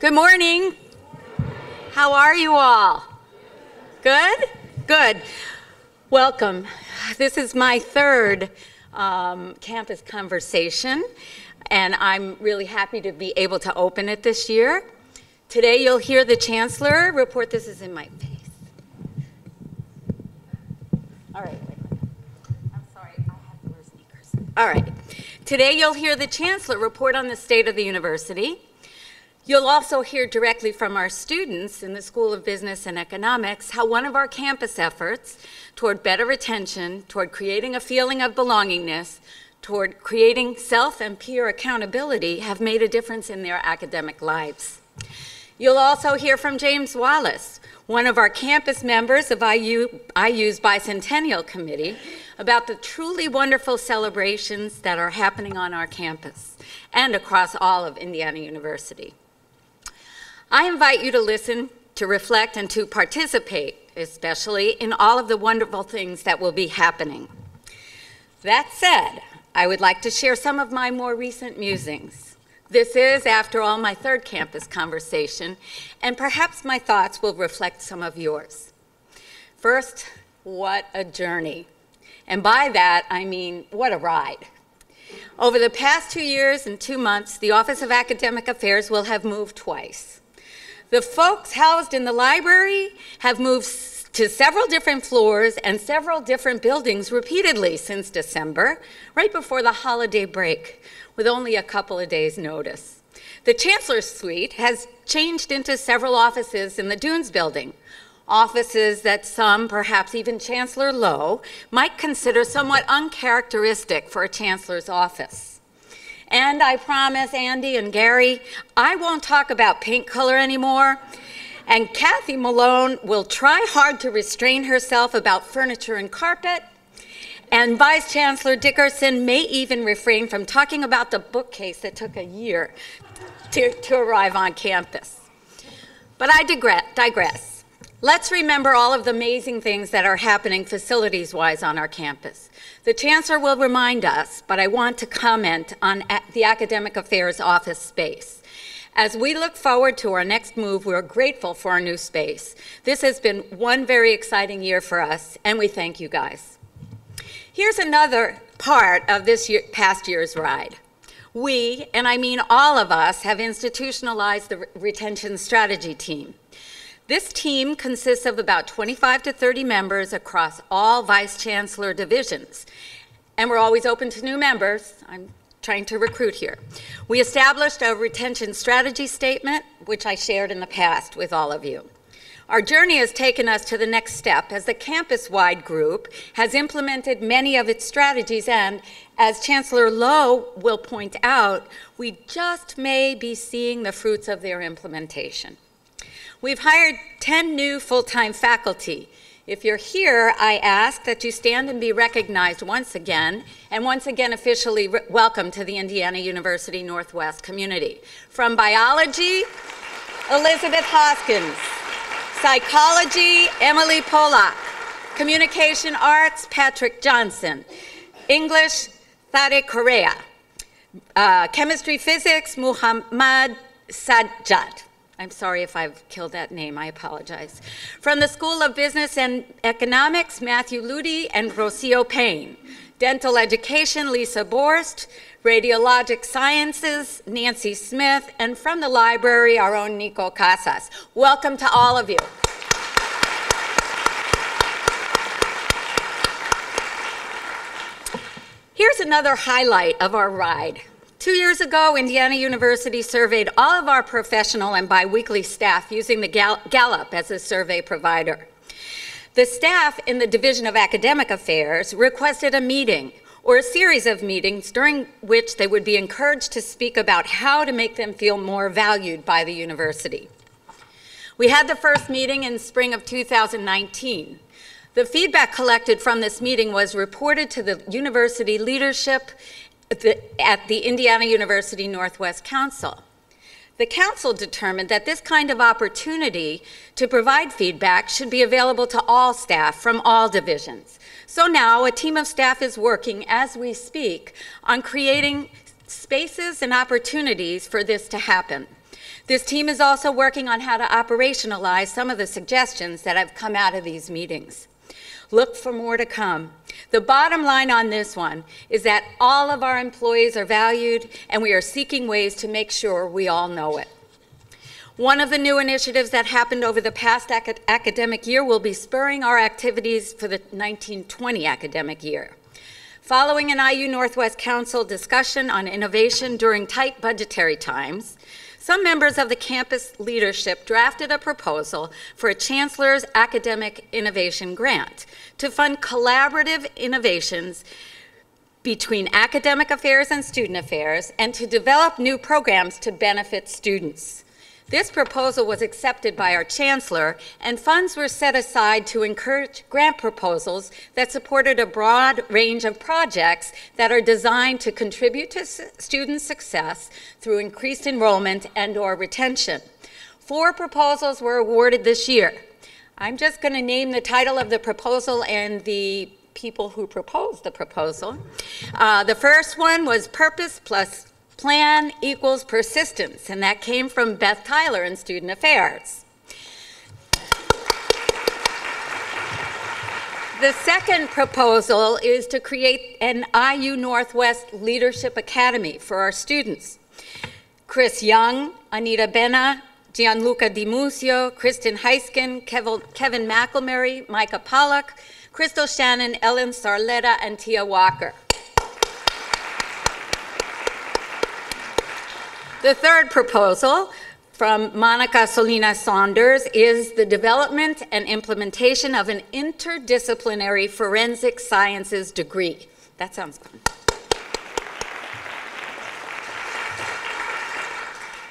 Good morning. How are you all? Good? Good. Welcome. This is my third um, campus conversation, and I'm really happy to be able to open it this year. Today, you'll hear the Chancellor report. This is in my face. All right. I'm sorry, I have to wear sneakers. All right. Today, you'll hear the Chancellor report on the state of the university. You'll also hear directly from our students in the School of Business and Economics how one of our campus efforts toward better retention, toward creating a feeling of belongingness, toward creating self and peer accountability have made a difference in their academic lives. You'll also hear from James Wallace, one of our campus members of IU, IU's Bicentennial Committee, about the truly wonderful celebrations that are happening on our campus and across all of Indiana University. I invite you to listen, to reflect, and to participate, especially in all of the wonderful things that will be happening. That said, I would like to share some of my more recent musings. This is, after all, my third campus conversation, and perhaps my thoughts will reflect some of yours. First, what a journey. And by that, I mean, what a ride. Over the past two years and two months, the Office of Academic Affairs will have moved twice. The folks housed in the library have moved to several different floors and several different buildings repeatedly since December, right before the holiday break, with only a couple of days' notice. The Chancellor's Suite has changed into several offices in the Dunes building, offices that some, perhaps even Chancellor Lowe, might consider somewhat uncharacteristic for a Chancellor's office. And I promise Andy and Gary, I won't talk about paint color anymore. And Kathy Malone will try hard to restrain herself about furniture and carpet. And Vice Chancellor Dickerson may even refrain from talking about the bookcase that took a year to, to arrive on campus. But I digress. Let's remember all of the amazing things that are happening facilities wise on our campus. The Chancellor will remind us, but I want to comment on the Academic Affairs office space. As we look forward to our next move, we're grateful for our new space. This has been one very exciting year for us, and we thank you guys. Here's another part of this year, past year's ride. We, and I mean all of us, have institutionalized the retention strategy team. This team consists of about 25 to 30 members across all vice chancellor divisions. And we're always open to new members. I'm trying to recruit here. We established a retention strategy statement, which I shared in the past with all of you. Our journey has taken us to the next step as the campus wide group has implemented many of its strategies, and as Chancellor Lowe will point out, we just may be seeing the fruits of their implementation. We've hired 10 new full-time faculty. If you're here, I ask that you stand and be recognized once again, and once again officially welcome to the Indiana University Northwest community. From biology, Elizabeth Hoskins. Psychology, Emily Polak. Communication arts, Patrick Johnson. English, Thade Correa. Uh, chemistry physics, Muhammad Sajjad. I'm sorry if I've killed that name, I apologize. From the School of Business and Economics, Matthew Ludi and Rocio Payne. Dental Education, Lisa Borst. Radiologic Sciences, Nancy Smith. And from the library, our own Nico Casas. Welcome to all of you. Here's another highlight of our ride. Two years ago, Indiana University surveyed all of our professional and biweekly staff using the Gallup as a survey provider. The staff in the Division of Academic Affairs requested a meeting or a series of meetings during which they would be encouraged to speak about how to make them feel more valued by the university. We had the first meeting in spring of 2019. The feedback collected from this meeting was reported to the university leadership at the Indiana University Northwest Council. The council determined that this kind of opportunity to provide feedback should be available to all staff from all divisions. So now a team of staff is working as we speak on creating spaces and opportunities for this to happen. This team is also working on how to operationalize some of the suggestions that have come out of these meetings. Look for more to come. The bottom line on this one is that all of our employees are valued, and we are seeking ways to make sure we all know it. One of the new initiatives that happened over the past ac academic year will be spurring our activities for the 1920 academic year. Following an IU Northwest Council discussion on innovation during tight budgetary times, some members of the campus leadership drafted a proposal for a Chancellor's Academic Innovation Grant to fund collaborative innovations between academic affairs and student affairs and to develop new programs to benefit students. This proposal was accepted by our chancellor, and funds were set aside to encourage grant proposals that supported a broad range of projects that are designed to contribute to student success through increased enrollment and or retention. Four proposals were awarded this year. I'm just going to name the title of the proposal and the people who proposed the proposal. Uh, the first one was Purpose Plus Plan equals persistence, and that came from Beth Tyler in Student Affairs. The second proposal is to create an IU Northwest Leadership Academy for our students. Chris Young, Anita Benna, Gianluca Di Muzio, Kristen Heiskin, Kevin McElmurray, Micah Pollak, Crystal Shannon, Ellen Szarleta, and Tia Walker. The third proposal from Monica Solinas-Saunders is the development and implementation of an interdisciplinary forensic sciences degree. That sounds fun.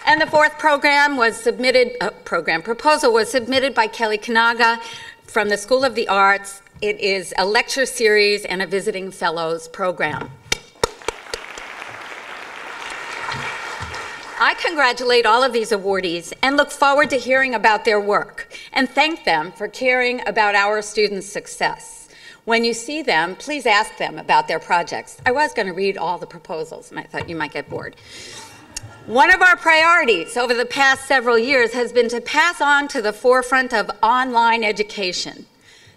And the fourth program was submitted, uh, program proposal was submitted by Kelly Kanaga from the School of the Arts. It is a lecture series and a visiting fellows program. I congratulate all of these awardees and look forward to hearing about their work and thank them for caring about our students' success. When you see them, please ask them about their projects. I was going to read all the proposals, and I thought you might get bored. One of our priorities over the past several years has been to pass on to the forefront of online education.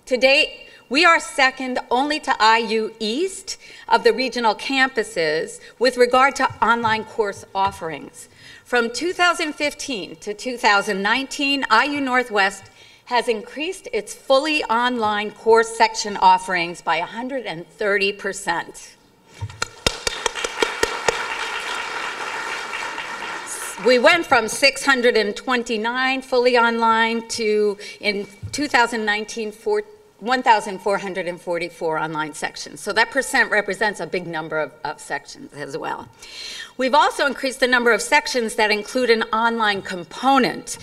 To date, we are second only to IU East of the regional campuses with regard to online course offerings. From 2015 to 2019, IU Northwest has increased its fully online course section offerings by 130%. We went from 629 fully online to, in 2019, 1,444 online sections. So that percent represents a big number of, of, sections as well. We've also increased the number of sections that include an online component.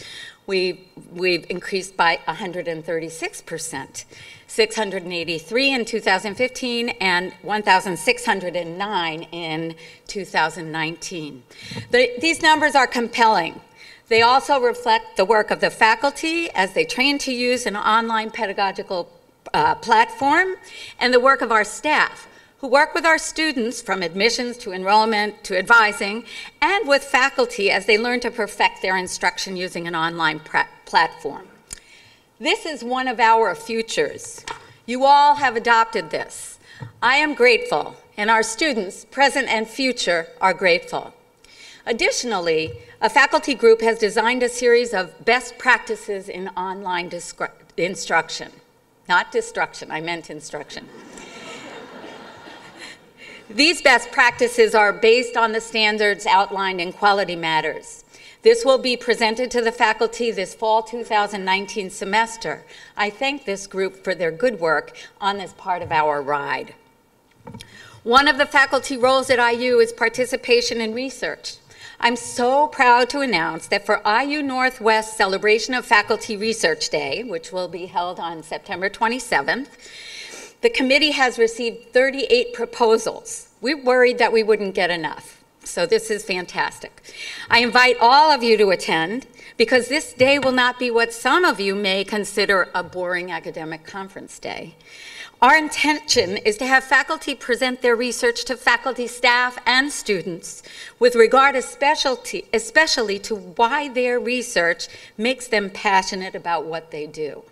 We, we've increased by 136%, 683 in 2015 and 1,609 in 2019. The, these numbers are compelling. They also reflect the work of the faculty as they train to use an online pedagogical uh, platform and the work of our staff who work with our students from admissions to enrollment to advising and with faculty as they learn to perfect their instruction using an online platform. This is one of our futures. You all have adopted this. I am grateful, and our students, present and future, are grateful. Additionally, a faculty group has designed a series of best practices in online instruction. Not destruction, I meant instruction. These best practices are based on the standards outlined in Quality Matters. This will be presented to the faculty this fall 2019 semester. I thank this group for their good work on this part of our ride. One of the faculty roles at IU is participation in research. I'm so proud to announce that for IU Northwest Celebration of Faculty Research Day, which will be held on September 27th, the committee has received 38 proposals. We worried that we wouldn't get enough. So this is fantastic. I invite all of you to attend because this day will not be what some of you may consider a boring academic conference day. Our intention is to have faculty present their research to faculty, staff, and students with regard especially, especially to why their research makes them passionate about what they do.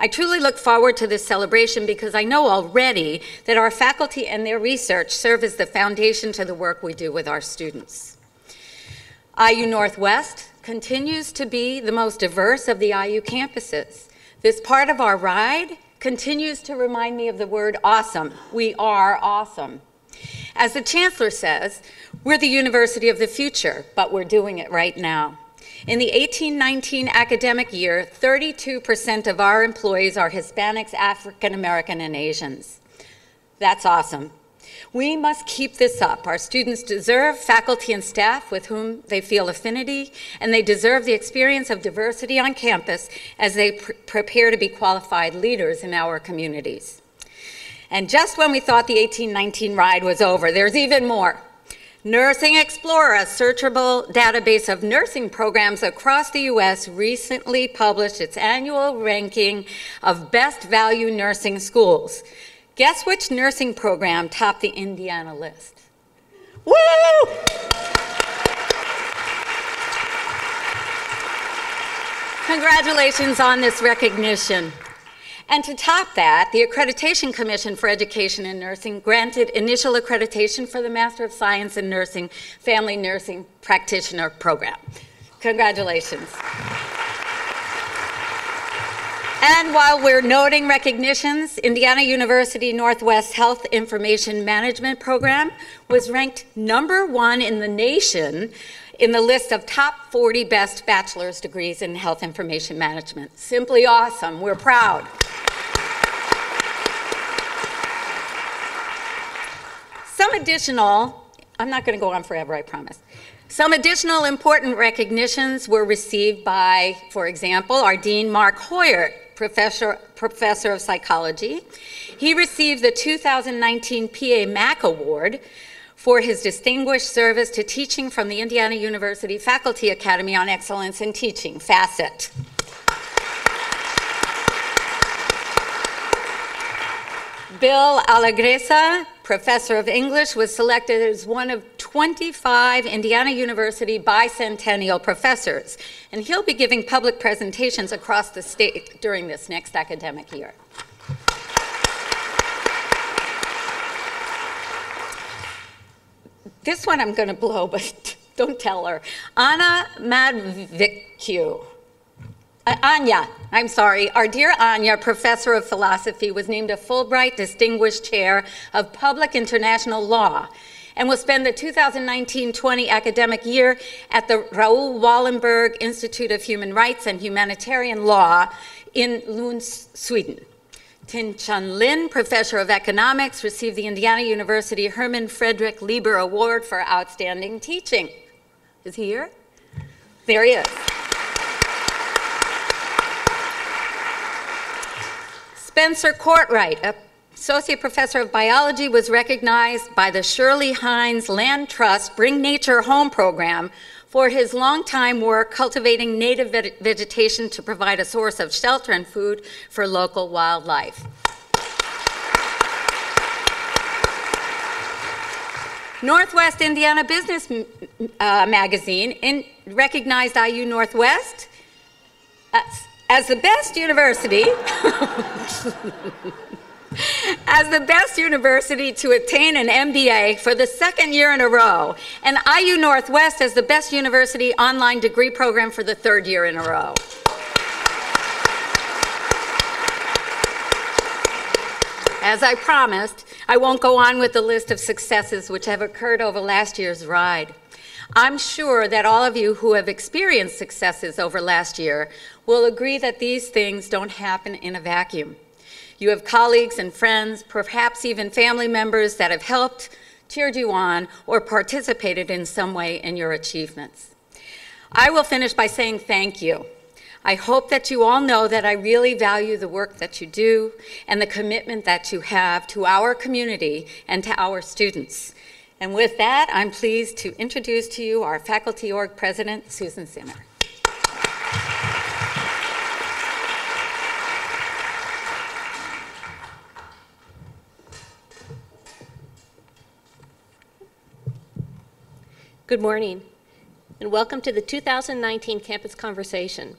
I truly look forward to this celebration because I know already that our faculty and their research serve as the foundation to the work we do with our students. IU Northwest continues to be the most diverse of the IU campuses. This part of our ride continues to remind me of the word awesome. We are awesome. As the chancellor says, we're the university of the future, but we're doing it right now. In the 1819 academic year, 32% of our employees are Hispanics, African American, and Asians. That's awesome. We must keep this up. Our students deserve faculty and staff with whom they feel affinity, and they deserve the experience of diversity on campus as they pr prepare to be qualified leaders in our communities. And just when we thought the 1819 ride was over, there's even more. Nursing Explorer, a searchable database of nursing programs across the U.S., recently published its annual ranking of best value nursing schools. Guess which nursing program topped the Indiana list? Woo! Congratulations on this recognition. And to top that, the Accreditation Commission for Education in Nursing granted initial accreditation for the Master of Science in Nursing Family Nursing Practitioner Program. Congratulations. And while we're noting recognitions, Indiana University Northwest Health Information Management Program was ranked number one in the nation in the list of top 40 best bachelor's degrees in health information management. Simply awesome. We're proud. Some additional, I'm not going to go on forever, I promise. Some additional important recognitions were received by, for example, our Dean Mark Hoyert, professor, professor of psychology. He received the 2019 PA Mac Award for his distinguished service to teaching from the Indiana University Faculty Academy on Excellence in Teaching, FACET. Bill Allegrezza, professor of English, was selected as one of 25 Indiana University bicentennial professors, and he'll be giving public presentations across the state during this next academic year. This one I'm going to blow, but don't tell her. Anna Madvikiu uh, Anya, I'm sorry, our dear Anya, professor of philosophy, was named a Fulbright Distinguished Chair of Public International Law and will spend the 2019-20 academic year at the Raoul Wallenberg Institute of Human Rights and Humanitarian Law in Lund, Sweden. Tin Chun Lin, professor of economics, received the Indiana University Herman Frederic Lieber Award for outstanding teaching. Is he here? There he is. Spencer Cortwright, associate professor of biology, was recognized by the Shirley Heinze Land Trust Bring Nature Home program for his longtime work cultivating native vegetation to provide a source of shelter and food for local wildlife. Northwest Indiana Business uh, Magazine in, recognized IU Northwest as the best university, as the best university to attain an MBA for the second year in a row, and IU Northwest as the best university online degree program for the third year in a row. As I promised, I won't go on with the list of successes which have occurred over last year's ride. I'm sure that all of you who have experienced successes over last year will agree that these things don't happen in a vacuum. You have colleagues and friends, perhaps even family members that have helped, cheered you on, or participated in some way in your achievements. I will finish by saying thank you. I hope that you all know that I really value the work that you do and the commitment that you have to our community and to our students. And with that, I'm pleased to introduce to you our Faculty Org President, Susan Zinner. Good morning, and welcome to the 2019 Campus Conversation.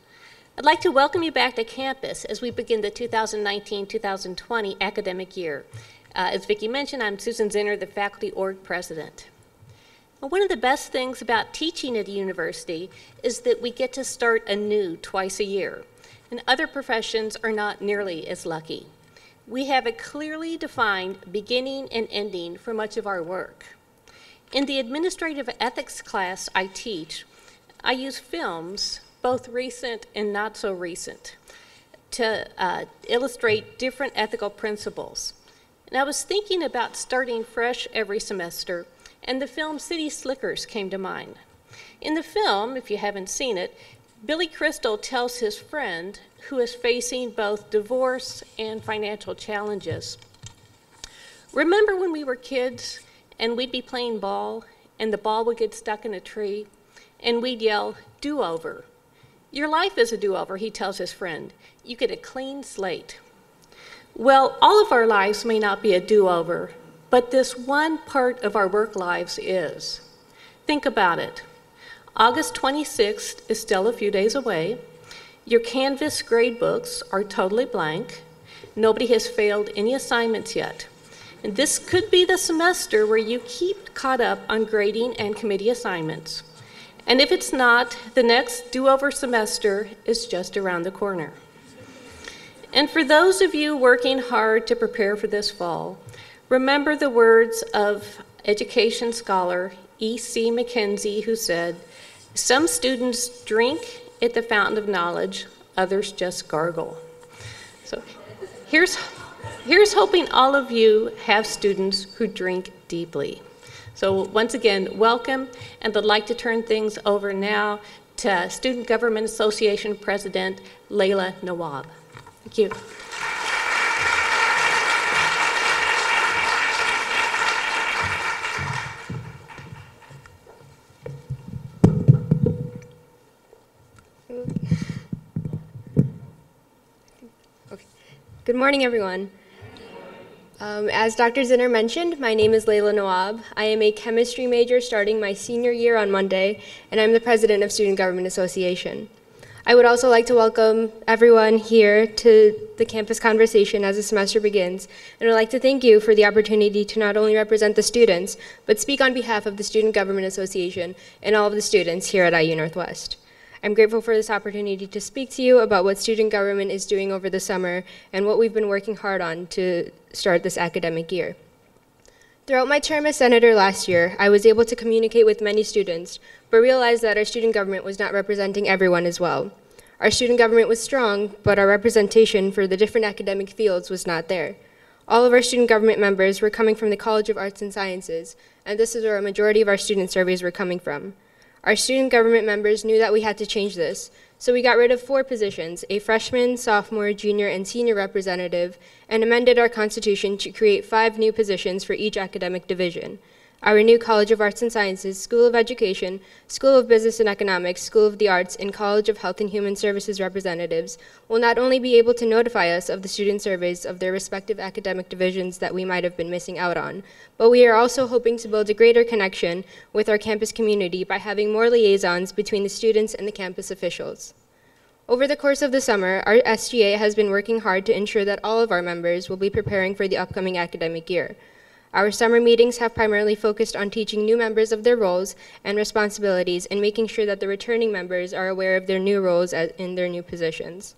I'd like to welcome you back to campus as we begin the 2019-2020 academic year. Uh, as Vicki mentioned, I'm Susan Zinner, the Faculty Org President. Well, one of the best things about teaching at a university is that we get to start anew twice a year, and other professions are not nearly as lucky. We have a clearly defined beginning and ending for much of our work. In the administrative ethics class I teach, I use films, both recent and not so recent, to uh, illustrate different ethical principles. And I was thinking about starting fresh every semester, and the film City Slickers came to mind. In the film, if you haven't seen it, Billy Crystal tells his friend, who is facing both divorce and financial challenges, Remember when we were kids and we'd be playing ball and the ball would get stuck in a tree and we'd yell, do over. Your life is a do over, he tells his friend. You get a clean slate. Well, all of our lives may not be a do over, but this one part of our work lives is. Think about it. August 26th is still a few days away. Your Canvas grade books are totally blank. Nobody has failed any assignments yet. And this could be the semester where you keep caught up on grading and committee assignments. And if it's not, the next do over semester is just around the corner. And for those of you working hard to prepare for this fall, remember the words of education scholar E.C. McKenzie, who said, some students drink at the fountain of knowledge, others just gargle. So here's, here's hoping all of you have students who drink deeply. So once again, welcome, and I'd like to turn things over now to Student Government Association President Laila Nawab. Thank you. Good morning, everyone. Um, as Dr. Zinner mentioned, my name is Laila Nawab. I am a chemistry major starting my senior year on Monday, and I'm the president of Student Government Association. I would also like to welcome everyone here to the campus conversation as the semester begins, and I'd like to thank you for the opportunity to not only represent the students, but speak on behalf of the Student Government Association and all of the students here at IU Northwest. I'm grateful for this opportunity to speak to you about what student government is doing over the summer and what we've been working hard on to start this academic year. Throughout my term as senator last year, I was able to communicate with many students, but realized that our student government was not representing everyone as well. Our student government was strong, but our representation for the different academic fields was not there. All of our student government members were coming from the College of Arts and Sciences, and this is where a majority of our student surveys were coming from. Our student government members knew that we had to change this, so we got rid of four positions, a freshman, sophomore, junior, and senior representative, and amended our constitution to create five new positions for each academic division. Our new College of Arts and Sciences, School of Education, School of Business and Economics, School of the Arts, and College of Health and Human Services representatives will not only be able to notify us of the student surveys of their respective academic divisions that we might have been missing out on, but we are also hoping to build a greater connection with our campus community by having more liaisons between the students and the campus officials. Over the course of the summer, our SGA has been working hard to ensure that all of our members will be preparing for the upcoming academic year. Our summer meetings have primarily focused on teaching new members of their roles and responsibilities and making sure that the returning members are aware of their new roles in their new positions.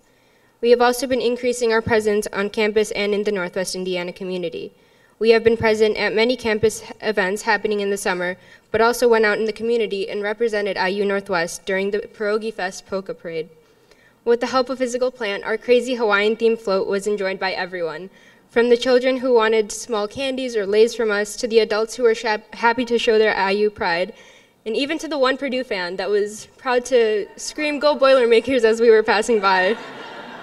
We have also been increasing our presence on campus and in the Northwest Indiana community. We have been present at many campus events happening in the summer, but also went out in the community and represented IU Northwest during the Pierogi Fest Polka Parade. With the help of Physical Plant, our crazy Hawaiian themed float was enjoyed by everyone, from the children who wanted small candies or lays from us, to the adults who were happy to show their IU pride, and even to the one Purdue fan that was proud to scream, Go Boilermakers, as we were passing by.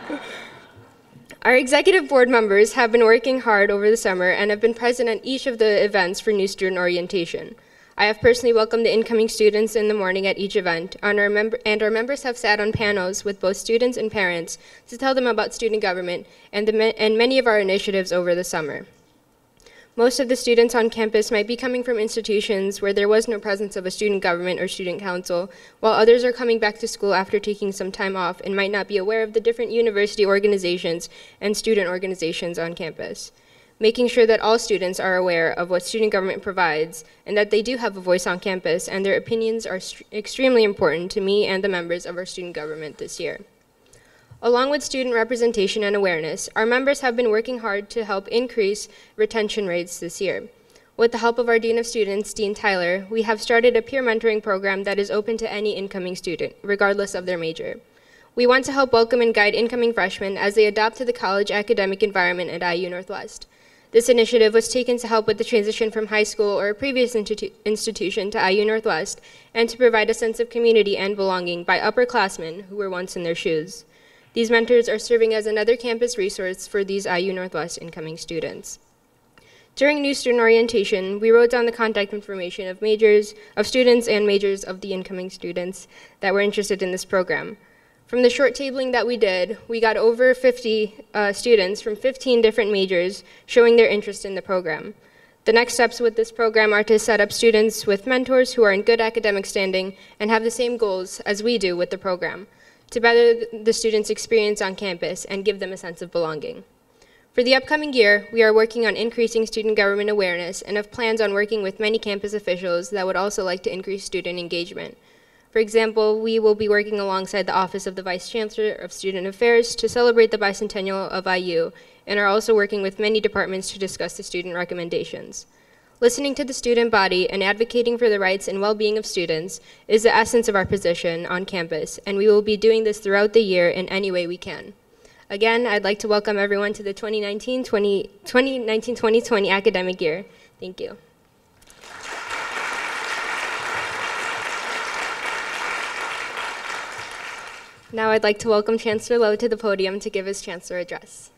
Our executive board members have been working hard over the summer and have been present at each of the events for new student orientation. I have personally welcomed the incoming students in the morning at each event, and our, member, and our, members have sat on panels with both students and parents to tell them about student government and, the, and many of our initiatives over the summer. Most of the students on campus might be coming from institutions where there was no presence of a student government or student council, while others are coming back to school after taking some time off and might not be aware of the different university organizations and student organizations on campus. Making sure that all students are aware of what student government provides and that they do have a voice on campus and their opinions are extremely important to me and the members of our student government this year. Along with student representation and awareness, our members have been working hard to help increase retention rates this year. With the help of our Dean of Students, Dean Tyler, we have started a peer mentoring program that is open to any incoming student, regardless of their major. We want to help welcome and guide incoming freshmen as they adapt to the college academic environment at IU Northwest. This initiative was taken to help with the transition from high school or a previous institu institution to IU Northwest and to provide a sense of community and belonging by upperclassmen who were once in their shoes. These mentors are serving as another campus resource for these IU Northwest incoming students. During new student orientation, we wrote down the contact information of majors, of students and majors of the incoming students that were interested in this program. From the short tabling that we did, we got over 50 uh, students from 15 different majors showing their interest in the program. The next steps with this program are to set up students with mentors who are in good academic standing and have the same goals as we do with the program to better the students' experience on campus and give them a sense of belonging. For the upcoming year, we are working on increasing student government awareness and have plans on working with many campus officials that would also like to increase student engagement. For example, we will be working alongside the Office of the Vice Chancellor of Student Affairs to celebrate the bicentennial of IU and are also working with many departments to discuss the student recommendations. Listening to the student body and advocating for the rights and well-being of students is the essence of our position on campus, and we will be doing this throughout the year in any way we can. Again, I'd like to welcome everyone to the 2019-2020 academic year. Thank you. Now I'd like to welcome Chancellor Lowe to the podium to give his Chancellor address.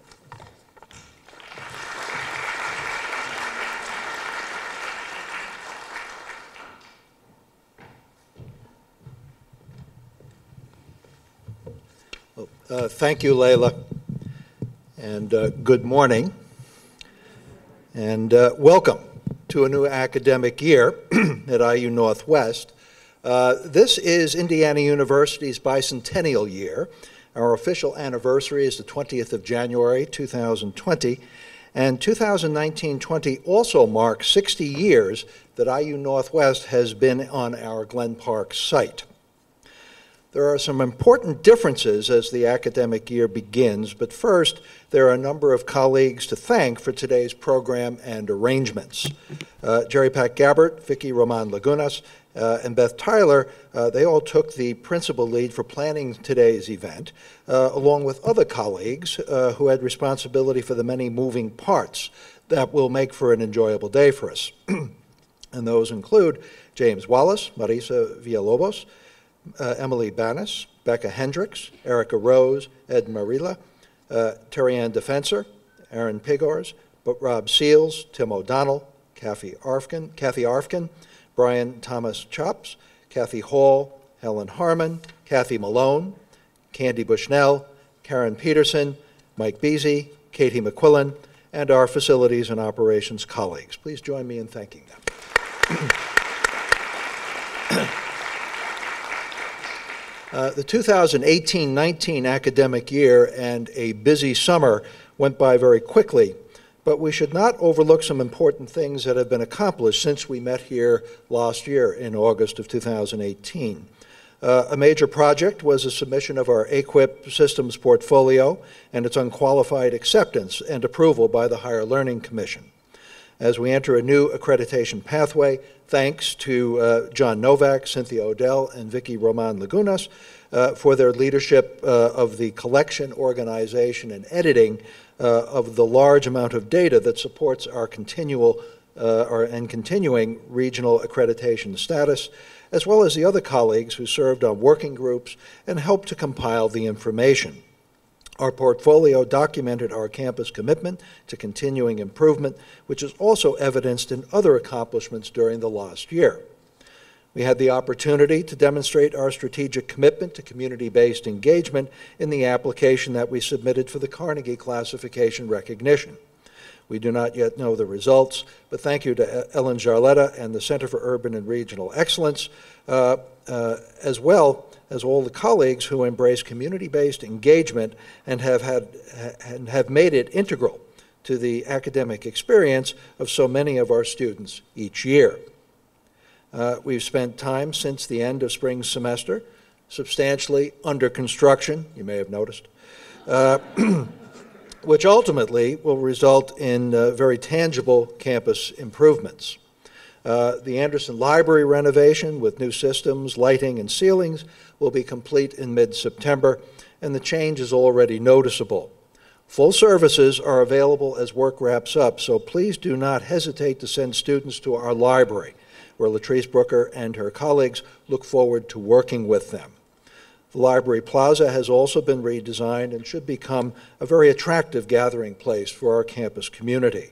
Uh, thank you, Laila, and uh, good morning, and uh, welcome to a new academic year at IU Northwest. Uh, this is Indiana University's bicentennial year. Our official anniversary is the 20th of January, 2020, and 2019-20 also marks 60 years that IU Northwest has been on our Glen Park site. There are some important differences as the academic year begins, but first, there are a number of colleagues to thank for today's program and arrangements. Uh, Jerry Pat Gabbert, Vicky Roman Lagunas, uh, and Beth Tyler, uh, they all took the principal lead for planning today's event, uh, along with other colleagues uh, who had responsibility for the many moving parts that will make for an enjoyable day for us. and those include James Wallace, Marisa Villalobos, uh, Emily Bannis, Becca Hendricks, Erica Rose, Ed Marilla, uh, Terry Ann Defensor, Aaron Pigors, Rob Seals, Tim O'Donnell, Kathy Arfkin, Kathy Arfkin, Brian Thomas Chops, Kathy Hall, Helen Harmon, Kathy Malone, Candy Bushnell, Karen Peterson, Mike Beasy, Katie McQuillan, and our facilities and operations colleagues. Please join me in thanking them. Uh, the 2018-19 academic year and a busy summer went by very quickly, but we should not overlook some important things that have been accomplished since we met here last year in August of 2018. Uh, a major project was a submission of our AQIP systems portfolio and its unqualified acceptance and approval by the Higher Learning Commission. As we enter a new accreditation pathway, thanks to uh, John Novak, Cynthia Odell, and Vicky Roman Lagunas uh, for their leadership uh, of the collection, organization, and editing of the large amount of data that supports our continual uh, and continuing regional accreditation status, as well as the other colleagues who served on working groups and helped to compile the information. Our portfolio documented our campus commitment to continuing improvement, which is also evidenced in other accomplishments during the last year. We had the opportunity to demonstrate our strategic commitment to community-based engagement in the application that we submitted for the Carnegie classification recognition. We do not yet know the results, but thank you to Ellen Szarleta and the Center for Urban and Regional Excellence, uh, uh, as well as all the colleagues who embrace community-based engagement and have, had, and have made it integral to the academic experience of so many of our students each year. Uh, we've spent time since the end of spring semester, substantially under construction, you may have noticed, uh, which ultimately will result in uh, very tangible campus improvements. Uh, the Anderson Library renovation with new systems, lighting, and ceilings will be complete in mid-September, and the change is already noticeable. Full services are available as work wraps up, so please do not hesitate to send students to our library, where Latrice Booker and her colleagues look forward to working with them. The Library Plaza has also been redesigned and should become a very attractive gathering place for our campus community.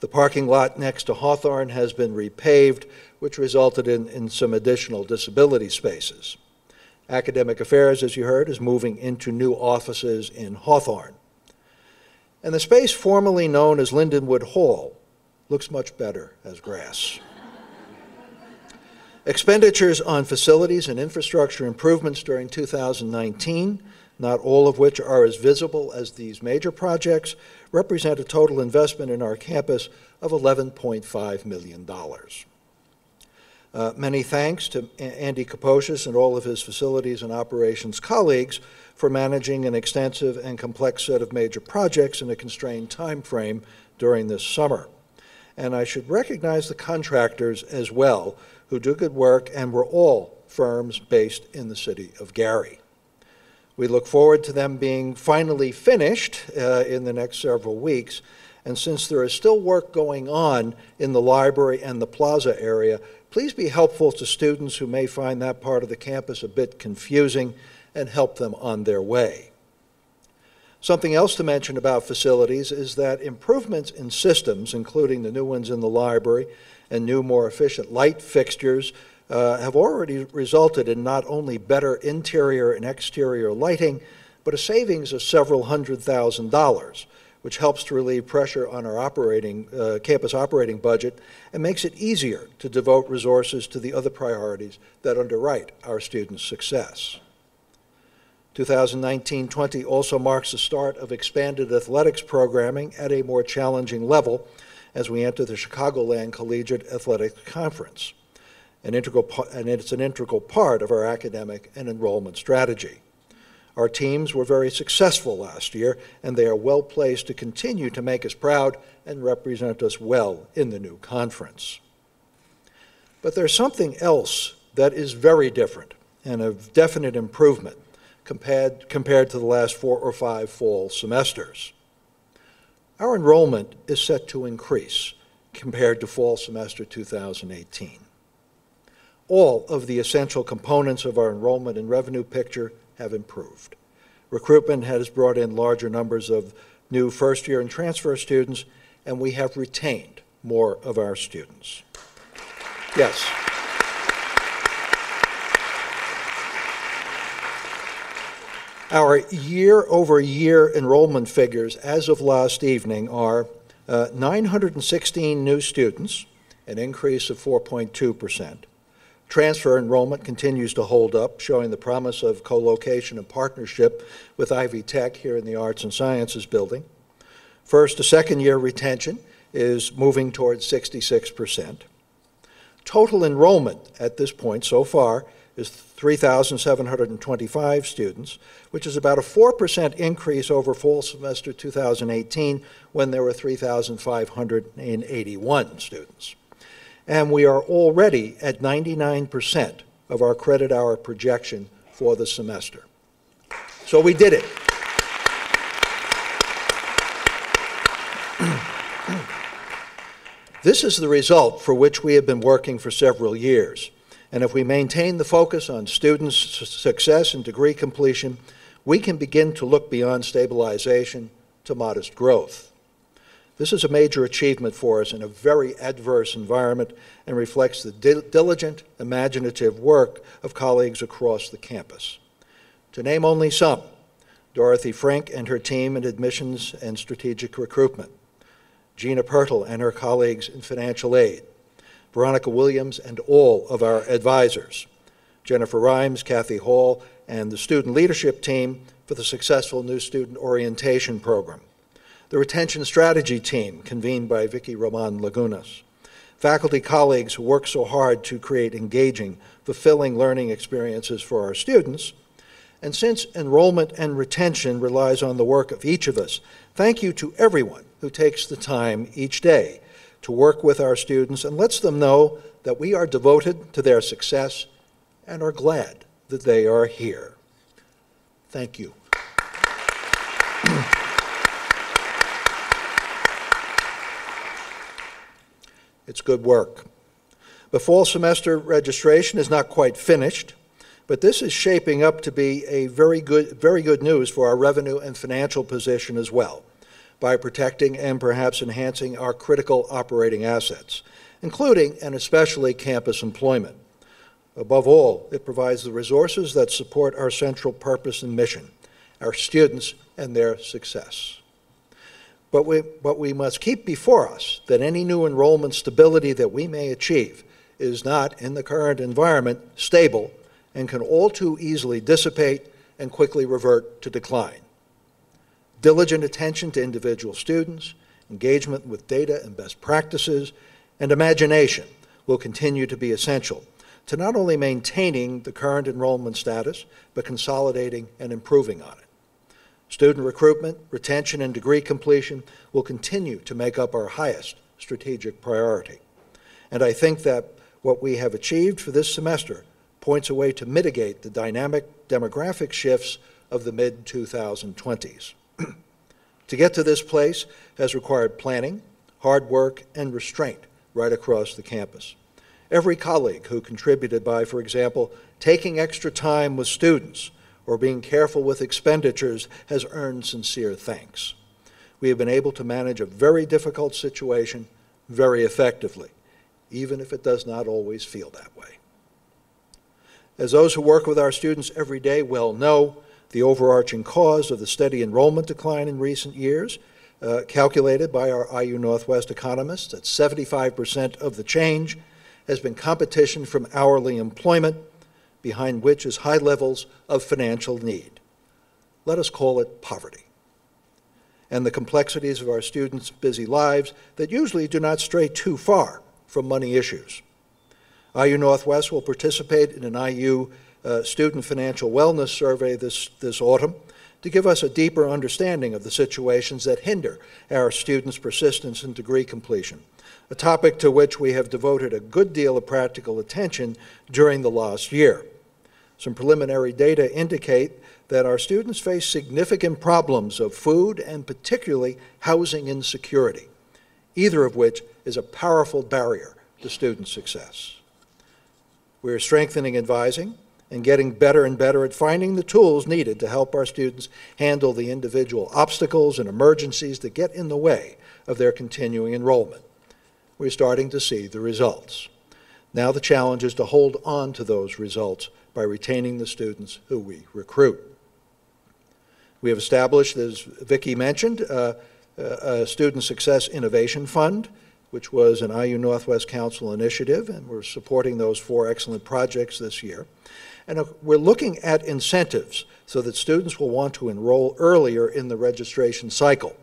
The parking lot next to Hawthorne has been repaved, which resulted in, in some additional disability spaces. Academic Affairs, as you heard, is moving into new offices in Hawthorne. And the space formerly known as Lindenwood Hall looks much better as grass. Expenditures on facilities and infrastructure improvements during 2019, not all of which are as visible as these major projects, represent a total investment in our campus of $11.5 million. Uh, many thanks to Andy Kaposias and all of his facilities and operations colleagues for managing an extensive and complex set of major projects in a constrained time frame during this summer. And I should recognize the contractors as well who do good work and were all firms based in the city of Gary. We look forward to them being finally finished uh, in the next several weeks. And since there is still work going on in the library and the plaza area, please be helpful to students who may find that part of the campus a bit confusing and help them on their way. Something else to mention about facilities is that improvements in systems, including the new ones in the library and new, more efficient light fixtures, uh, have already resulted in not only better interior and exterior lighting, but a savings of several hundred thousand dollars, which helps to relieve pressure on our operating, uh, campus operating budget and makes it easier to devote resources to the other priorities that underwrite our students' success. 2019-20 also marks the start of expanded athletics programming at a more challenging level as we enter the Chicagoland Collegiate Athletic Conference. An integral, and it's an integral part of our academic and enrollment strategy. Our teams were very successful last year, and they are well placed to continue to make us proud and represent us well in the new conference. But there's something else that is very different and a definite improvement compared, compared to the last four or five fall semesters. Our enrollment is set to increase compared to fall semester 2018. All of the essential components of our enrollment and revenue picture have improved. Recruitment has brought in larger numbers of new first year and transfer students, and we have retained more of our students. Yes. Our year-over-year enrollment figures as of last evening are uh, 916 new students, an increase of 4.2 percent. Transfer enrollment continues to hold up, showing the promise of co-location and partnership with Ivy Tech here in the Arts and Sciences building. First to second year retention is moving towards 66 percent. Total enrollment at this point so far is 3,725 students, which is about a 4% increase over fall semester 2018 when there were 3,581 students. And we are already at 99% of our credit hour projection for the semester. So we did it. this is the result for which we have been working for several years. And if we maintain the focus on students' success and degree completion, we can begin to look beyond stabilization to modest growth. This is a major achievement for us in a very adverse environment and reflects the diligent, imaginative work of colleagues across the campus. To name only some, Dorothy Frank and her team in admissions and strategic recruitment, Gina Pertle and her colleagues in financial aid, Veronica Williams and all of our advisors, Jennifer Rhymes, Kathy Hall, and the student leadership team for the successful new student orientation program, the retention strategy team convened by Vicky Roman Lagunas, faculty colleagues who work so hard to create engaging, fulfilling learning experiences for our students, and since enrollment and retention relies on the work of each of us, thank you to everyone who takes the time each day to work with our students and lets them know that we are devoted to their success and are glad that they are here. Thank you. it's good work. The fall semester registration is not quite finished, but this is shaping up to be a very good, very good news for our revenue and financial position as well, by protecting and perhaps enhancing our critical operating assets, including and especially campus employment. Above all, it provides the resources that support our central purpose and mission, our students and their success. But we, but we must keep before us that any new enrollment stability that we may achieve is not, in the current environment, stable and can all too easily dissipate and quickly revert to decline. Diligent attention to individual students, engagement with data and best practices, and imagination will continue to be essential to not only maintaining the current enrollment status, but consolidating and improving on it. Student recruitment, retention, and degree completion will continue to make up our highest strategic priority. And I think that what we have achieved for this semester points a way to mitigate the dynamic demographic shifts of the mid 2020s. To get to this place has required planning, hard work, and restraint right across the campus. Every colleague who contributed by, for example, taking extra time with students or being careful with expenditures has earned sincere thanks. We have been able to manage a very difficult situation very effectively, even if it does not always feel that way. As those who work with our students every day well know, the overarching cause of the steady enrollment decline in recent years, uh, calculated by our IU Northwest economists at 75% of the change, has been competition from hourly employment, behind which is high levels of financial need. Let us call it poverty. And the complexities of our students' busy lives that usually do not stray too far from money issues. IU Northwest will participate in an IU uh, Student Financial Wellness Survey this, this autumn to give us a deeper understanding of the situations that hinder our students' persistence in degree completion a topic to which we have devoted a good deal of practical attention during the last year. Some preliminary data indicate that our students face significant problems of food and particularly housing insecurity, either of which is a powerful barrier to student success. We are strengthening advising and getting better and better at finding the tools needed to help our students handle the individual obstacles and emergencies that get in the way of their continuing enrollment we're starting to see the results. Now the challenge is to hold on to those results by retaining the students who we recruit. We have established, as Vicki mentioned, uh, a Student Success Innovation Fund, which was an IU Northwest Council initiative, and we're supporting those four excellent projects this year. And uh, we're looking at incentives so that students will want to enroll earlier in the registration cycle,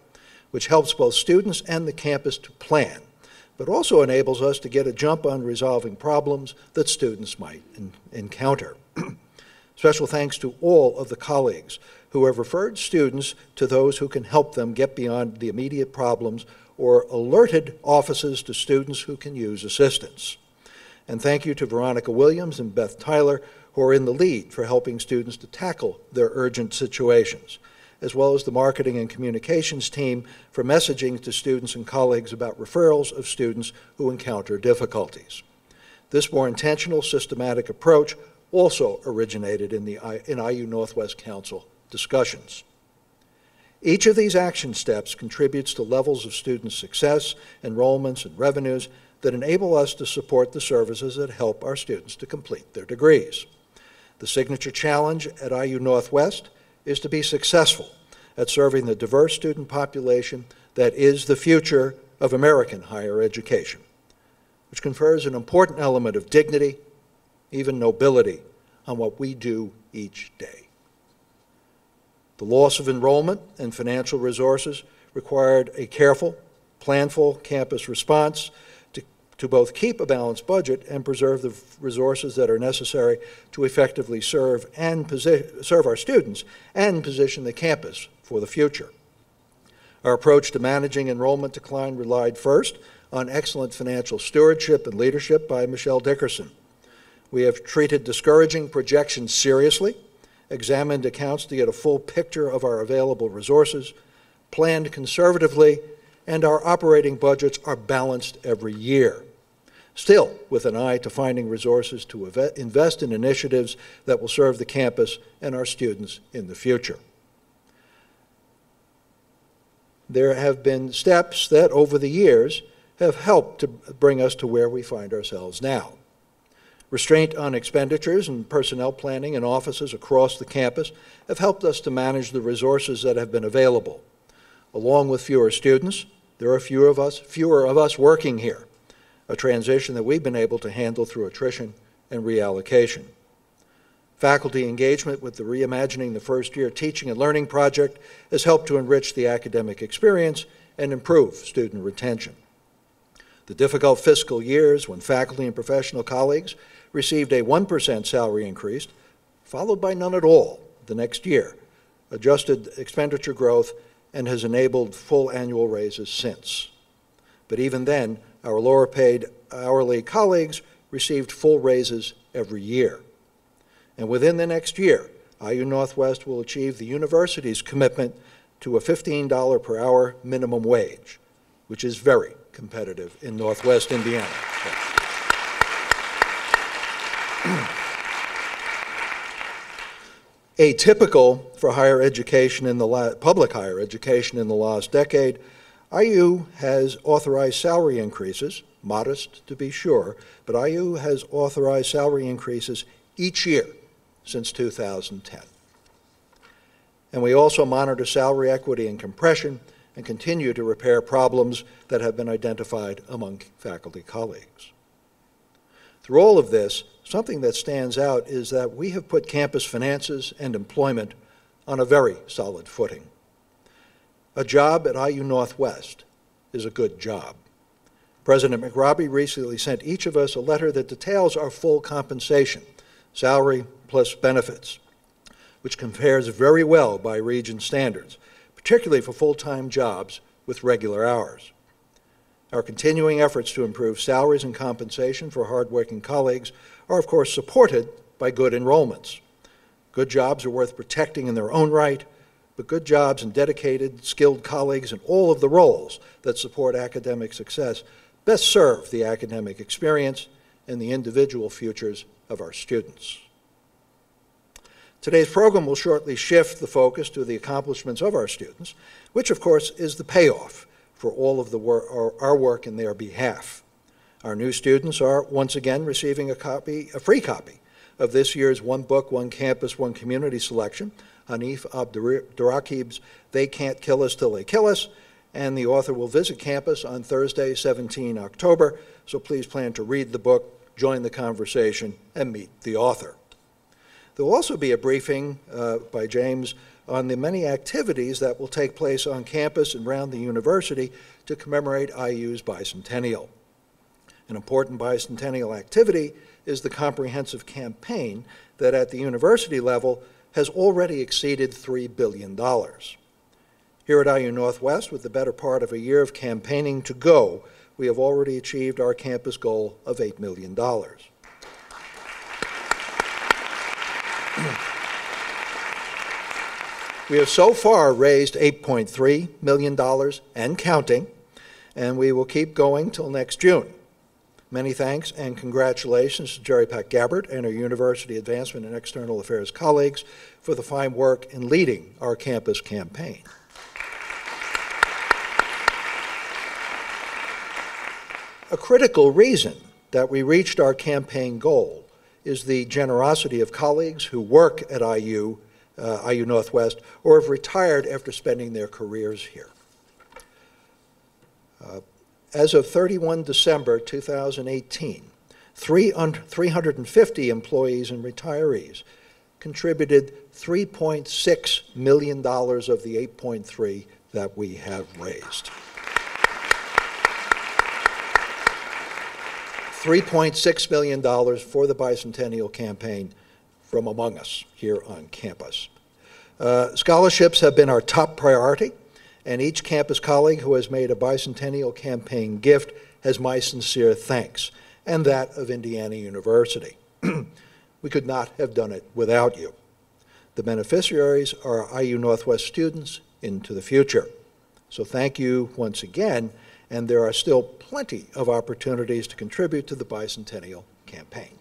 which helps both students and the campus to plan but also enables us to get a jump on resolving problems that students might encounter. Special thanks to all of the colleagues who have referred students to those who can help them get beyond the immediate problems or alerted offices to students who can use assistance. And thank you to Veronica Williams and Beth Tyler, who are in the lead for helping students to tackle their urgent situations as well as the marketing and communications team for messaging to students and colleagues about referrals of students who encounter difficulties. This more intentional, systematic approach also originated in the in IU Northwest Council discussions. Each of these action steps contributes to levels of student success, enrollments, and revenues that enable us to support the services that help our students to complete their degrees. The signature challenge at IU Northwest is to be successful at serving the diverse student population that is the future of American higher education, which confers an important element of dignity, even nobility, on what we do each day. The loss of enrollment and financial resources required a careful, planful campus response to, both keep a balanced budget and preserve the resources that are necessary to effectively serve and serve our students and position the campus for the future. Our approach to managing enrollment decline relied first on excellent financial stewardship and leadership by Michelle Dickerson. We have treated discouraging projections seriously, examined accounts to get a full picture of our available resources, planned conservatively, and our operating budgets are balanced every year. Still, with an eye to finding resources to invest in initiatives that will serve the campus and our students in the future. There have been steps that, over the years, have helped to bring us to where we find ourselves now. Restraint on expenditures and personnel planning in offices across the campus have helped us to manage the resources that have been available. Along with fewer students, there are fewer of us, fewer of us working here, a transition that we've been able to handle through attrition and reallocation. Faculty engagement with the Reimagining the First Year Teaching and Learning Project has helped to enrich the academic experience and improve student retention. The difficult fiscal years when faculty and professional colleagues received a 1% salary increase, followed by none at all the next year, adjusted expenditure growth, and has enabled full annual raises since. But even then, our lower paid hourly colleagues received full raises every year. And within the next year, IU Northwest will achieve the university's commitment to a $15 per hour minimum wage, which is very competitive in Northwest Indiana. Atypical for higher education in the public higher education in the last decade, IU has authorized salary increases, modest to be sure, but IU has authorized salary increases each year since 2010. And we also monitor salary equity and compression and continue to repair problems that have been identified among faculty colleagues. Through all of this, something that stands out is that we have put campus finances and employment on a very solid footing. A job at IU Northwest is a good job. President McRobbie recently sent each of us a letter that details our full compensation, salary plus benefits, which compares very well by region standards, particularly for full-time jobs with regular hours. Our continuing efforts to improve salaries and compensation for hardworking colleagues are, of course, supported by good enrollments. Good jobs are worth protecting in their own right, but good jobs and dedicated, skilled colleagues in all of the roles that support academic success best serve the academic experience and the individual futures of our students. Today's program will shortly shift the focus to the accomplishments of our students, which, of course, is the payoff for all of the wor our work in their behalf. Our new students are once again receiving a copy, a free copy of this year's One Book, One Campus, One Community selection, Hanif Abdurraqib's They Can't Kill Us Till They Kill Us, and the author will visit campus on Thursday, 17 October, so please plan to read the book, join the conversation, and meet the author. There will also be a briefing uh, by James on the many activities that will take place on campus and around the university to commemorate IU's bicentennial. An important bicentennial activity is the comprehensive campaign that at the university level has already exceeded $3 billion. Here at IU Northwest, with the better part of a year of campaigning to go, we have already achieved our campus goal of $8 million. We have so far raised $8.3 million and counting, and we will keep going till next June. Many thanks and congratulations to Jerry Pack Gabbert and our University Advancement and External Affairs colleagues for the fine work in leading our campus campaign. A critical reason that we reached our campaign goal is the generosity of colleagues who work at IU uh, IU Northwest or have retired after spending their careers here. Uh, as of 31 December 2018, 350 employees and retirees contributed $3.6 million of the 8.3 that we have raised. $3.6 million for the bicentennial campaign from among us here on campus. Uh, scholarships have been our top priority, and each campus colleague who has made a bicentennial campaign gift has my sincere thanks, and that of Indiana University. we could not have done it without you. The beneficiaries are IU Northwest students into the future. So thank you once again, and there are still plenty of opportunities to contribute to the bicentennial campaign.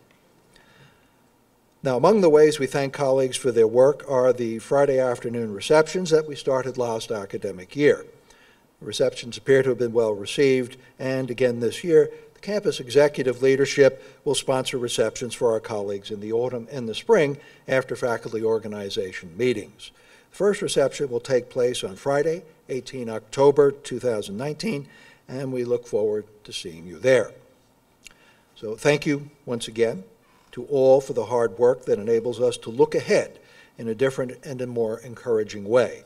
Now, among the ways we thank colleagues for their work are the Friday afternoon receptions that we started last academic year. The receptions appear to have been well received, and again this year, the campus executive leadership will sponsor receptions for our colleagues in the autumn and the spring after faculty organization meetings. The first reception will take place on Friday, 18 October 2019, and we look forward to seeing you there. So thank you once again to all for the hard work that enables us to look ahead in a different and a more encouraging way.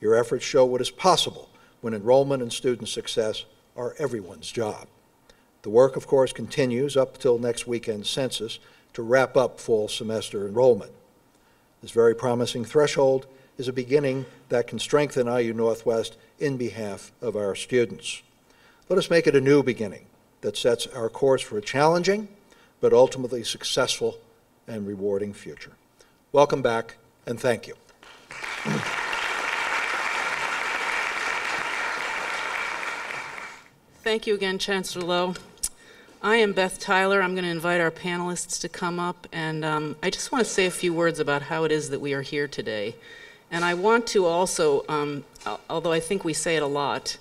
Your efforts show what is possible when enrollment and student success are everyone's job. The work, of course, continues up till next weekend's census to wrap up fall semester enrollment. This very promising threshold is a beginning that can strengthen IU Northwest in behalf of our students. Let us make it a new beginning that sets our course for a challenging but ultimately successful and rewarding future. Welcome back, and thank you. Thank you again, Chancellor Lowe. I am Beth Tyler. I'm going to invite our panelists to come up, and um, I just want to say a few words about how it is that we are here today. And I want to also, um, although I think we say it a lot,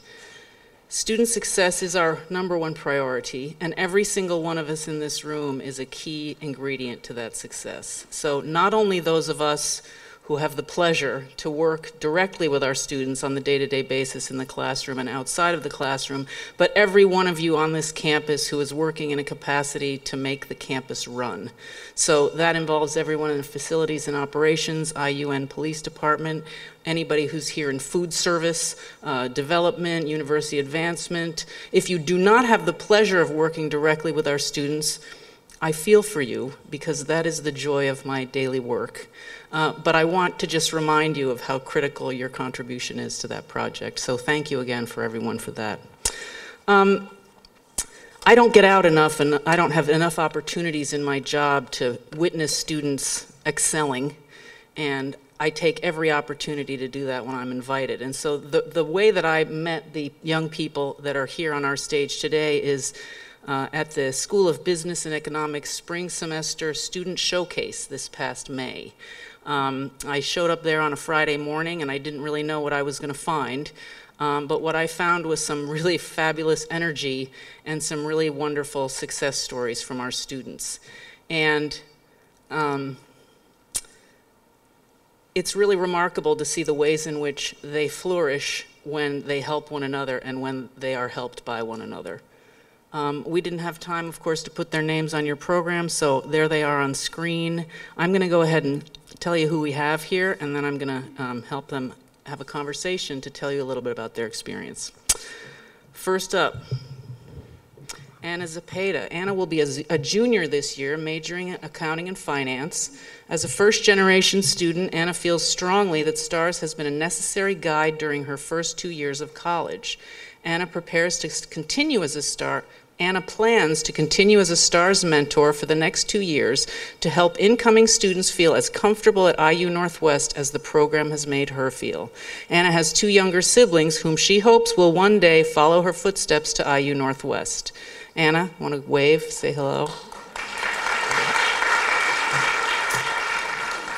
Student success is our number one priority, and every single one of us in this room is a key ingredient to that success. So, not only those of us who have the pleasure to work directly with our students on the day to day basis in the classroom and outside of the classroom, but every one of you on this campus who is working in a capacity to make the campus run. So that involves everyone in facilities and operations, IUN Police Department, anybody who's here in food service, uh, development, university advancement. If you do not have the pleasure of working directly with our students, I feel for you because that is the joy of my daily work. Uh, but I want to just remind you of how critical your contribution is to that project. So thank you again for everyone for that. Um, I don't get out enough and I don't have enough opportunities in my job to witness students excelling. And I take every opportunity to do that when I'm invited. And so the, the way that I met the young people that are here on our stage today is uh, at the School of Business and Economics Spring Semester Student Showcase this past May. Um, I showed up there on a Friday morning and I didn't really know what I was going to find. Um, but what I found was some really fabulous energy and some really wonderful success stories from our students. And um, it's really remarkable to see the ways in which they flourish when they help one another and when they are helped by one another. Um, we didn't have time, of course, to put their names on your program, so there they are on screen. I'm going to go ahead and tell you who we have here, and then I'm going to um, help them have a conversation to tell you a little bit about their experience. First up, Anna Zapata. Anna will be a, a, junior this year, majoring in accounting and finance. As a first generation student, Anna feels strongly that STARS has been a necessary guide during her first two years of college. Anna prepares to continue as a star. Anna plans to continue as a STARS mentor for the next two years to help incoming students feel as comfortable at IU Northwest as the program has made her feel. Anna has two younger siblings whom she hopes will one day follow her footsteps to IU Northwest. Anna, want to wave, say hello?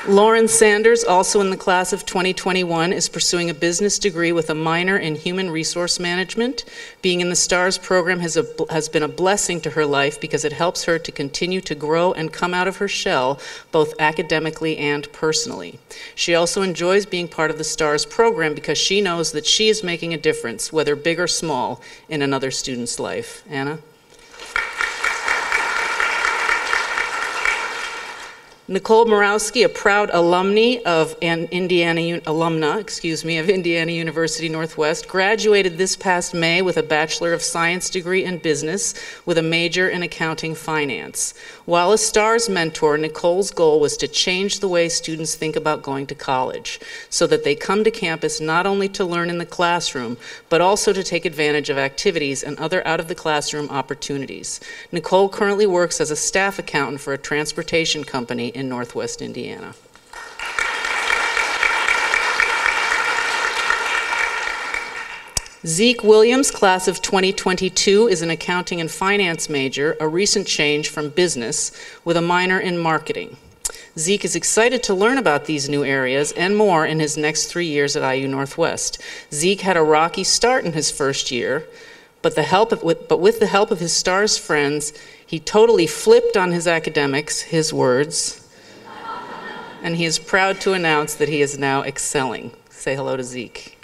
Lauren Sanders, also in the class of 2021, is pursuing a business degree with a minor in human resource management. Being in the STARS program has, a, has been a blessing to her life because it helps her to continue to grow and come out of her shell, both academically and personally. She also enjoys being part of the STARS program because she knows that she is making a difference, whether big or small, in another student's life. Anna? Nicole Morawski, a proud alumni of Indiana alumna, excuse me, of Indiana University Northwest, graduated this past May with a Bachelor of Science degree in business with a major in accounting finance. While a STARS mentor, Nicole's goal was to change the way students think about going to college so that they come to campus not only to learn in the classroom, but also to take advantage of activities and other out of the classroom opportunities. Nicole currently works as a staff accountant for a transportation company in Northwest Indiana. Zeke Williams, class of 2022, is an accounting and finance major, a recent change from business, with a minor in marketing. Zeke is excited to learn about these new areas and more in his next three years at IU Northwest. Zeke had a rocky start in his first year, but, the help of, but with the help of his STARS friends, he totally flipped on his academics, his words, and he is proud to announce that he is now excelling. Say hello to Zeke.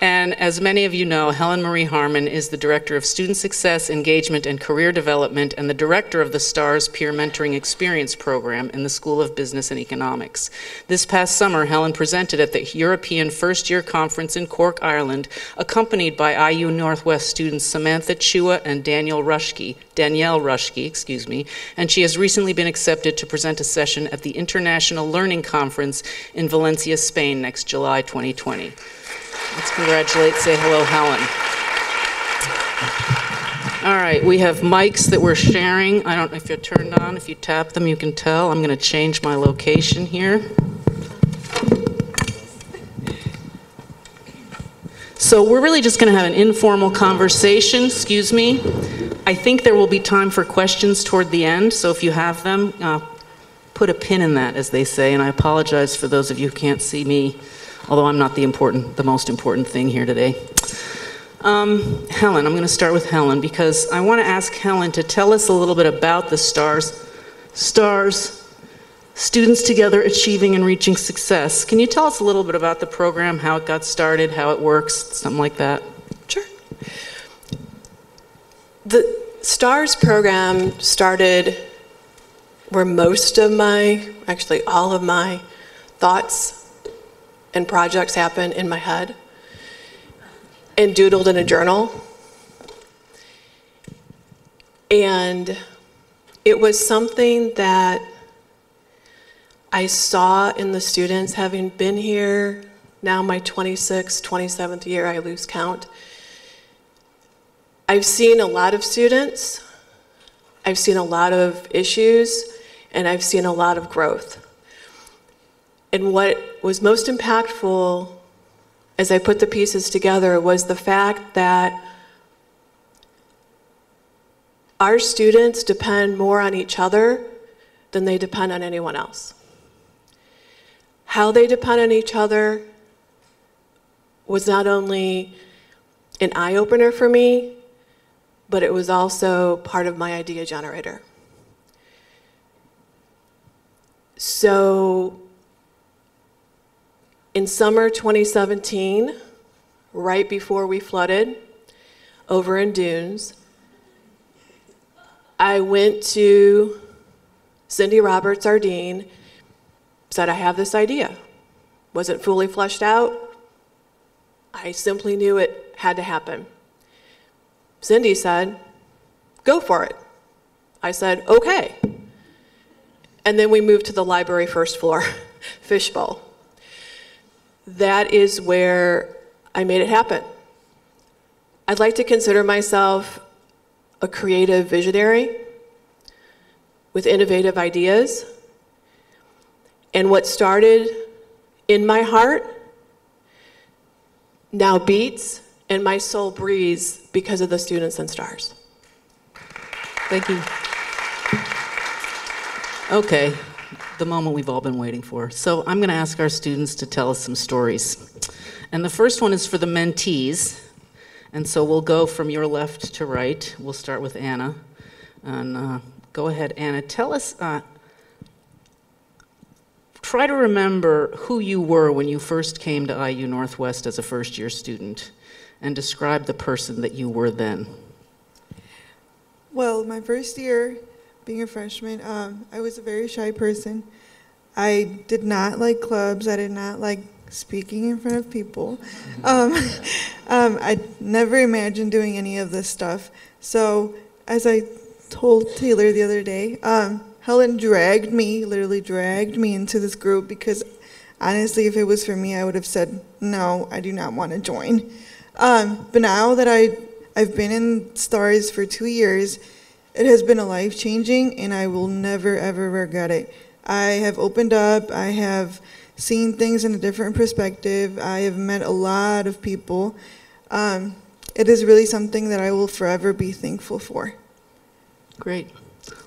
And as many of you know, Helen Marie Harmon is the Director of Student Success, Engagement, and Career Development and the Director of the STARS Peer Mentoring Experience Program in the School of Business and Economics. This past summer, Helen presented at the European First Year Conference in Cork, Ireland, accompanied by IU Northwest students Samantha Chua and Daniel Rushke, Danielle Rushke, excuse me, and she has recently been accepted to present a session at the International Learning Conference in Valencia, Spain next July 2020. Let's congratulate, say hello, Helen. All right, we have mics that we're sharing. I don't know if you're turned on. If you tap them, you can tell. I'm going to change my location here. So we're really just going to have an informal conversation, excuse me. I think there will be time for questions toward the end, so if you have them, uh, put a pin in that, as they say, and I apologize for those of you who can't see me although I'm not the important, the most important thing here today. Um, Helen, I'm going to start with Helen because I want to ask Helen to tell us a little bit about the STARS, STARS, Students Together Achieving and Reaching Success. Can you tell us a little bit about the program, how it got started, how it works, something like that? Sure. The STARS program started where most of my, actually all of my thoughts and projects happen in my head and doodled in a journal. And it was something that I saw in the students having been here now my 26th, 27th year, I lose count. I've seen a lot of students, I've seen a lot of issues, and I've seen a lot of growth. And what was most impactful as I put the pieces together was the fact that our students depend more on each other than they depend on anyone else. How they depend on each other was not only an eye opener for me, but it was also part of my idea generator. So in summer 2017, right before we flooded over in Dunes, I went to Cindy Roberts, our dean, said, I have this idea. Wasn't fully fleshed out. I simply knew it had to happen. Cindy said, Go for it. I said, Okay. And then we moved to the library first floor, fishbowl that is where I made it happen. I'd like to consider myself a creative visionary with innovative ideas. And what started in my heart now beats and my soul breathes because of the students and stars. Thank you. Okay, the moment we've all been waiting for. So I'm going to ask our students to tell us some stories. And the first one is for the mentees. And so we'll go from your left to right. We'll start with Anna. And uh, go ahead, Anna. Tell us, uh, try to remember who you were when you first came to IU Northwest as a first year student and describe the person that you were then. Well, my first year being a freshman, um, I was a very shy person. I did not like clubs. I did not like speaking in front of people. Um, um, I never imagined doing any of this stuff. So, as I told Taylor the other day, um, Helen dragged me, literally dragged me into this group because honestly, if it was for me, I would have said, no, I do not want to join. Um, but now that I, I've been in STARS for two years, it has been a life changing, and I will never, ever regret it. I have opened up, I have seen things in a different perspective, I have met a lot of people. Um, it is really something that I will forever be thankful for. Great.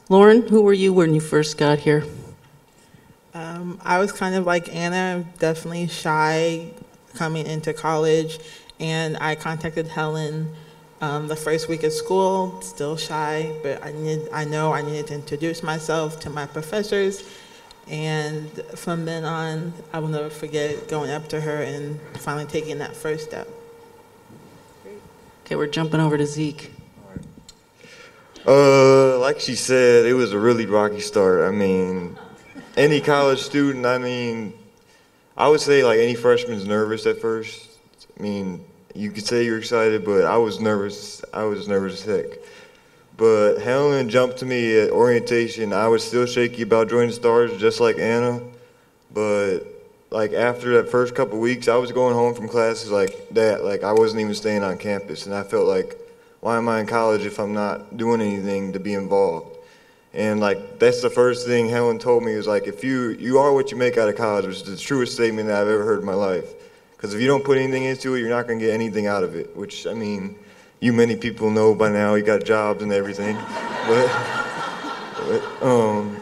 Lauren, who were you when you first got here? Um, I was kind of like Anna, definitely shy coming into college, and I contacted Helen um, the first week of school, still shy, but I need, I know I needed to introduce myself to my professors. And from then on, I will never forget going up to her and finally taking that first step. Okay, we're jumping over to Zeke. Uh, like she said, it was a really rocky start. I mean, any college student, I mean, I would say like any freshman's nervous at first. I mean, you could say you're excited, but I was nervous. I was nervous as heck. But Helen jumped to me at orientation. I was still shaky about joining stars, just like Anna. But like after that first couple weeks, I was going home from classes like that. Like I wasn't even staying on campus, and I felt like, why am I in college if I'm not doing anything to be involved? And like that's the first thing Helen told me was like, if you you are what you make out of college, which is the truest statement that I've ever heard in my life. Because if you don't put anything into it, you're not going to get anything out of it. Which I mean, you many people know by now. You got jobs and everything. but, but um,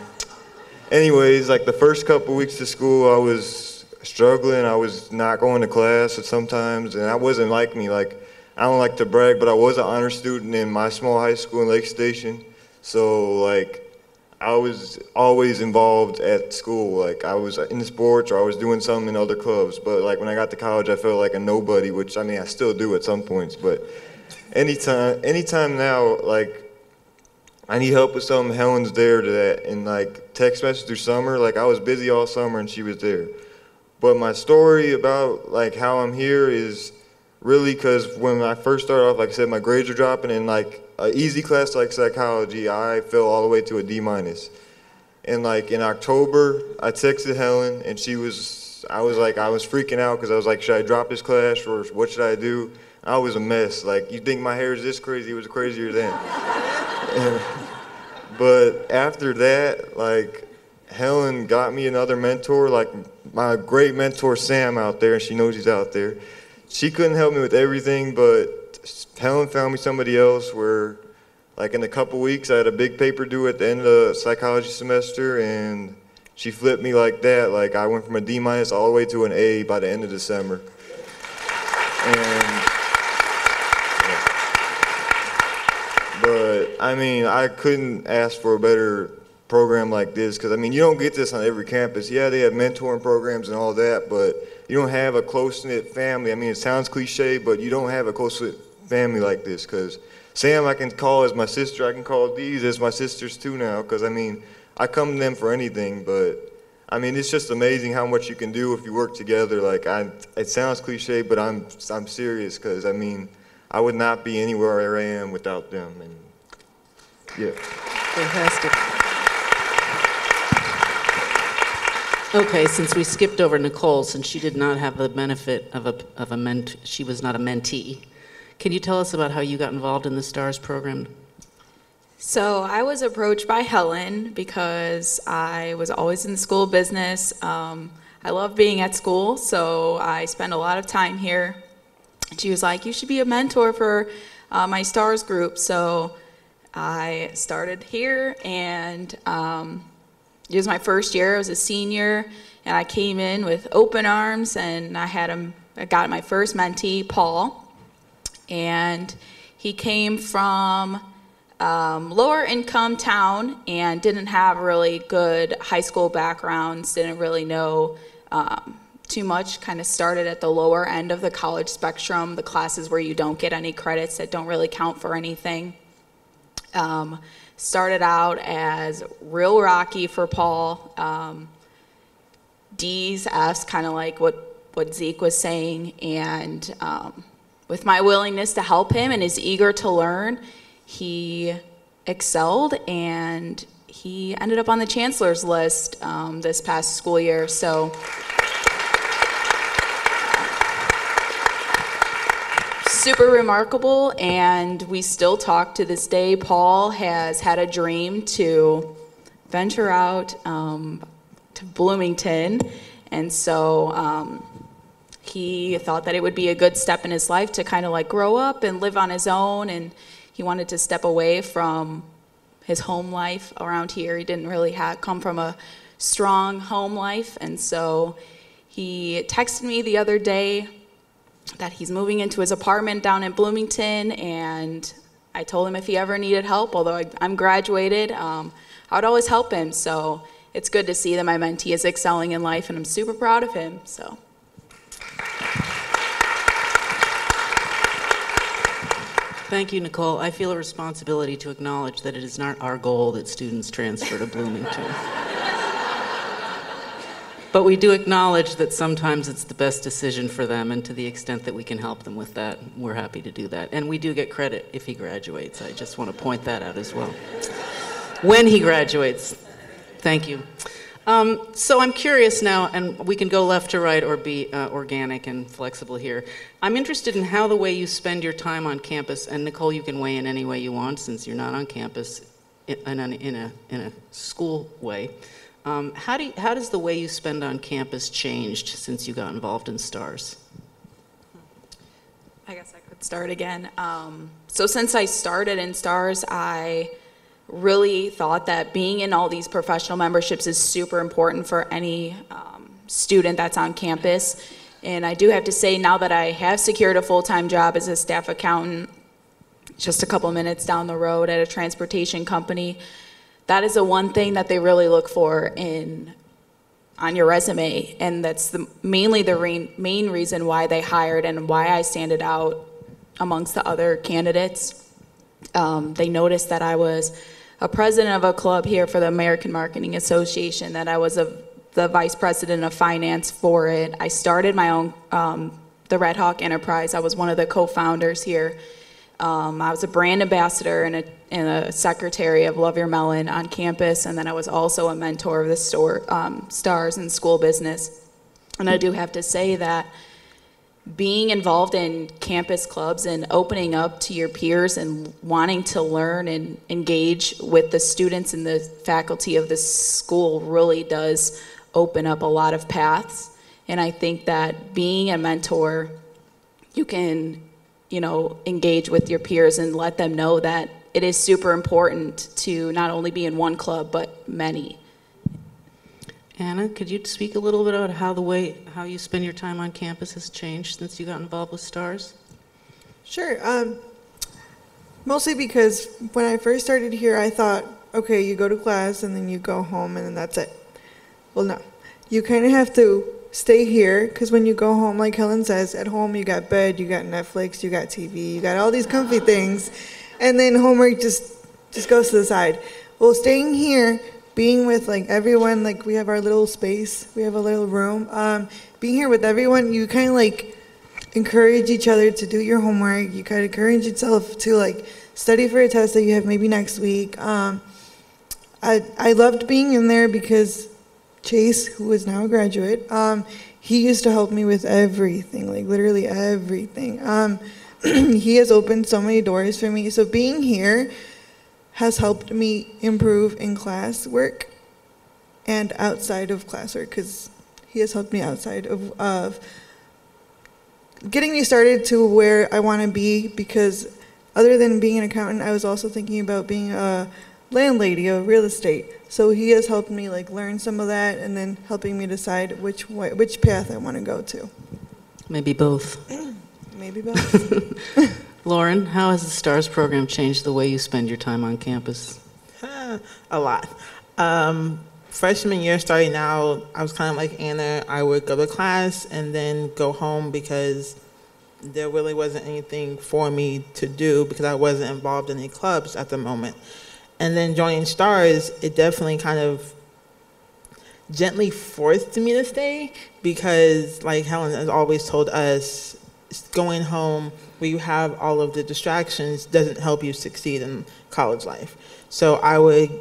anyways, like the first couple weeks of school, I was struggling. I was not going to class sometimes, and that wasn't like me. Like I don't like to brag, but I was an honor student in my small high school in Lake Station. So like I was always involved at school. Like I was in sports or I was doing something in other clubs. But like when I got to college, I felt like a nobody, which I mean I still do at some points. But anytime, anytime now, like I need help with something, Helen's there to that. And like text message through summer, like I was busy all summer and she was there. But my story about like how I'm here is really because when I first started off, like I said, my grades are dropping and like an easy class like psychology, I fell all the way to a D minus. And like in October, I texted Helen, and she was, I was like, I was freaking out because I was like, should I drop this class or what should I do? I was a mess. Like, you think my hair is this crazy? It was crazier then. but after that, like, Helen got me another mentor, like my great mentor Sam out there, and she knows he's out there. She couldn't help me with everything, but Helen found me somebody else where, like in a couple weeks, I had a big paper due at the end of the psychology semester, and she flipped me like that. Like I went from a D minus all the way to an A by the end of December. And, but I mean, I couldn't ask for a better program like this because I mean, you don't get this on every campus. Yeah, they have mentoring programs and all that, but you don't have a close knit family. I mean, it sounds cliche, but you don't have a close knit family like this because Sam I can call as my sister. I can call these as my sisters too now because I mean I come to them for anything. But I mean it's just amazing how much you can do if you work together. Like I, it sounds cliche, but I'm I'm serious because I mean I would not be anywhere where I am without them. And yeah. Fantastic. Okay, since we skipped over Nicole, since she did not have the benefit of a, of a ment, she was not a mentee. Can you tell us about how you got involved in the STARS program? So I was approached by Helen because I was always in the school business. Um, I love being at school, so I spend a lot of time here. She was like, "You should be a mentor for uh, my STARS group." So I started here, and um, it was my first year. I was a senior, and I came in with open arms, and I had him. I got my first mentee, Paul, and he came from um, lower income town and didn't have really good high school backgrounds. Didn't really know. Um, too much kind of started at the lower end of the college spectrum, the classes where you don't get any credits that don't really count for anything. Um, started out as real rocky for Paul. Um, D's, F's, kind of like what, what Zeke was saying. And um, with my willingness to help him and his eager to learn, he excelled and he ended up on the chancellor's list um, this past school year. So. super remarkable, and we still talk to this day. Paul has had a dream to venture out um, to Bloomington, and so um, he thought that it would be a good step in his life to kind of like grow up and live on his own, and he wanted to step away from his home life around here. He didn't really have, come from a strong home life, and so he texted me the other day that he's moving into his apartment down in Bloomington, and I told him if he ever needed help, although I, am graduated, um, I would always help him. So it's good to see that my mentee is excelling in life, and I'm super proud of him. So. Thank you, Nicole. I feel a responsibility to acknowledge that it is not our goal that students transfer to Bloomington. But we do acknowledge that sometimes it's the best decision for them, and to the extent that we can help them with that, we're happy to do that. And we do get credit if he graduates. I just want to point that out as well. When he graduates. Thank you. Um, so I'm curious now, and we can go left to right or be uh, organic and flexible here. I'm interested in how the way you spend your time on campus, and Nicole, you can weigh in any way you want since you're not on campus in, in, a, in, a, in a school way. Um, how, do you, how does the way you spend on campus changed since you got involved in STARS? I guess I could start again. Um, so since I started in STARS, I really thought that being in all these professional memberships is super important for any um, student that's on campus. And I do have to say now that I have secured a full-time job as a staff accountant, just a couple minutes down the road at a transportation company, that is the one thing that they really look for in on your resume and that's the, mainly the main reason why they hired and why i standed out amongst the other candidates um, they noticed that i was a president of a club here for the american marketing association that i was a, the vice president of finance for it. I started my own um, the red hawk enterprise. I was one of the co-founders here. Um, I was a brand ambassador and a, and a, secretary of Love Your Melon on campus, and then I was also a mentor of the store, um, stars in school business. And I do have to say that being involved in campus clubs and opening up to your peers and wanting to learn and engage with the students and the faculty of the school really does open up a lot of paths. And I think that being a mentor, you can you know, engage with your peers and let them know that it is super important to not only be in one club, but many. Anna, could you speak a little bit about how the way how you spend your time on campus has changed since you got involved with STARS? Sure. Um, mostly because when I first started here, I thought, okay, you go to class and then you go home and then that's it. Well, no. You kind of have to stay here because when you go home, like Helen says, at home you got bed, you got Netflix, you got TV, you got all these comfy things, and then homework just just goes to the side. Well, staying here, being with like everyone, like we have our little space, we have a little room. Um, being here with everyone, you kind of like encourage each other to do your homework. You kind of encourage yourself to like study for a test that you have maybe next week. Um, I I loved being in there because Chase, who is now a graduate, um, he used to help me with everything, like literally everything. Um, he has opened so many doors for me. So being here has helped me improve in classwork and outside of classwork because he has helped me outside of, of getting me started to where I want to be because other than being an accountant, I was also thinking about being a, landlady of real estate. So he has helped me like learn some of that and then helping me decide which way, which path I want to go to. Maybe both. Maybe both. Lauren, how has the STARS program changed the way you spend your time on campus? a lot. Um, freshman year starting out, I was kind of like Anna. I would go to class and then go home because there really wasn't anything for me to do because I wasn't involved in any clubs at the moment. And then joining Stars, it definitely kind of gently forced me to stay because, like Helen has always told us, going home where you have all of the distractions doesn't help you succeed in college life. So I would,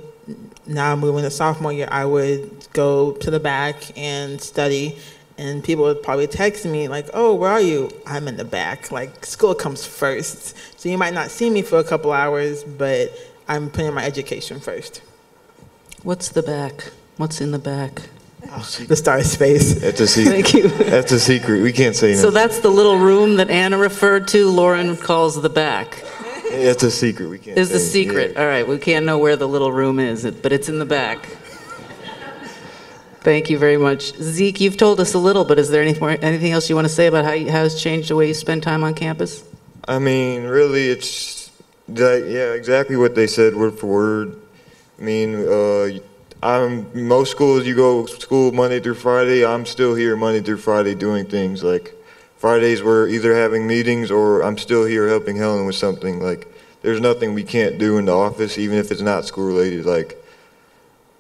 now moving to sophomore year, I would go to the back and study. And people would probably text me, like, oh, where are you? I'm in the back. Like, school comes first. So you might not see me for a couple hours, but I'm putting my education first. What's the back? What's in the back? Oh, the star space. That's a secret. Thank you. That's a secret. We can't say So no. that's the little room that Anna referred to, Lauren calls the back. It's a secret. We can't. Is the say, secret. yeah. All right, we can't know where the little room is, but it's in the back. Thank you very much. Zeke, you've told us a little, but is there any more, anything else you want to say about how, you, how it's changed the way you spend time on campus? I mean, really, it's that, yeah, exactly what they said, word for word. I mean, uh, I'm most schools you go school Monday through Friday. I'm still here Monday through Friday doing things like Fridays we're either having meetings or I'm still here helping Helen with something. Like, there's nothing we can't do in the office, even if it's not school related. Like,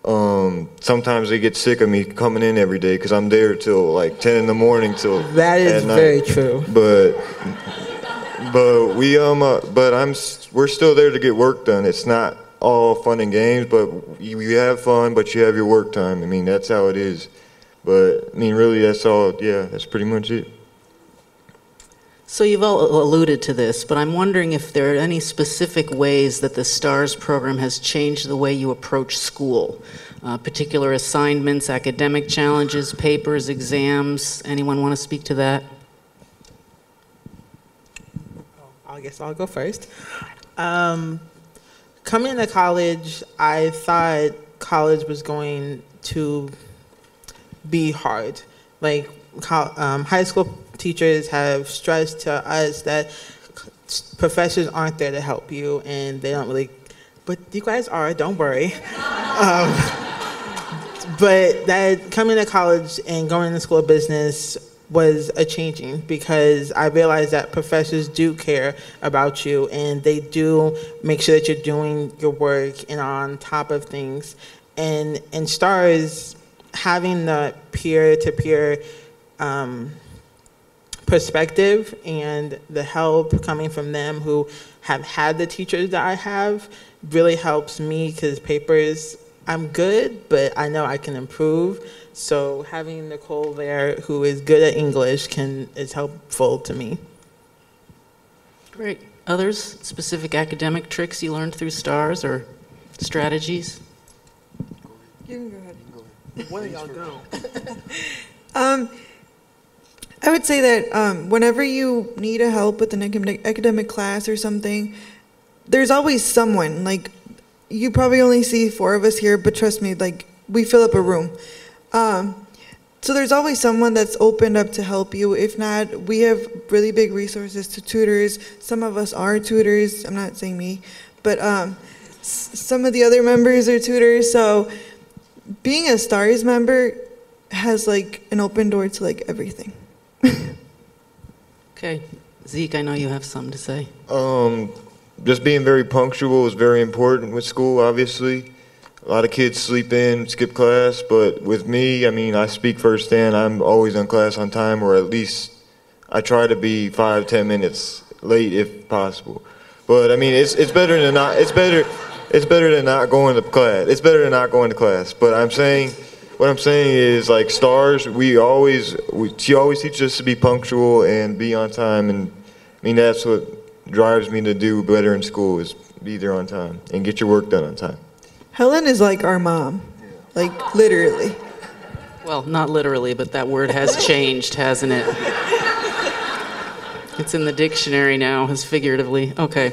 um, sometimes they get sick of me coming in every day because I'm there till like 10 in the morning till That is very true. But but we um uh, but I'm we're still there to get work done. It's not all fun and games, but you, you have fun, but you have your work time. I mean that's how it is. But I mean really that's all. Yeah, that's pretty much it. So you've all alluded to this, but I'm wondering if there are any specific ways that the STARS program has changed the way you approach school, uh, particular assignments, academic challenges, papers, exams. Anyone want to speak to that? I guess I'll go first. Um, coming into college, I thought college was going to be hard. Like um, high school teachers have stressed to us that professors aren't there to help you, and they don't really. But you guys are. Don't worry. um, but that coming to college and going to school of business was a changing because I realized that professors do care about you and they do make sure that you're doing your work and on top of things. And and stars having the peer to peer um, perspective and the help coming from them who have had the teachers that I have really helps me because papers I'm good, but I know I can improve. So having Nicole there who is good at English can is helpful to me. Great. Others, specific academic tricks you learned through STARS or strategies? You can go ahead. Where y'all go? Um, I would say that um, whenever you need a help with an academic, academic class or something, there's always someone. Like, you probably only see four of us here, but trust me, like, we fill up a room. Um, so there's always someone that's opened up to help you. If not, we have really big resources to tutors. Some of us are tutors. I'm not saying me, but um, s- some of the other members are tutors. So being a STARS member has like an open door to like everything. Okay. Zeke, I know you have something to say. Um, just being very punctual is very important with school. Obviously, a lot of kids sleep in, skip class, but with me, I mean, I speak first firsthand. I'm always in class on time, or at least I try to be five, ten minutes late if possible. But I mean, it's it's better than not. It's better. It's better than not going to class. It's better than not going to class. But I'm saying, what I'm saying is like stars. We always, we, she always teaches us to be punctual and be on time. And I mean, that's what drives me to do better in school is be there on time and get your work done on time. Helen is like our mom, like literally. Well, not literally, but that word has changed, hasn't it? It's in the dictionary now, as figuratively. Okay.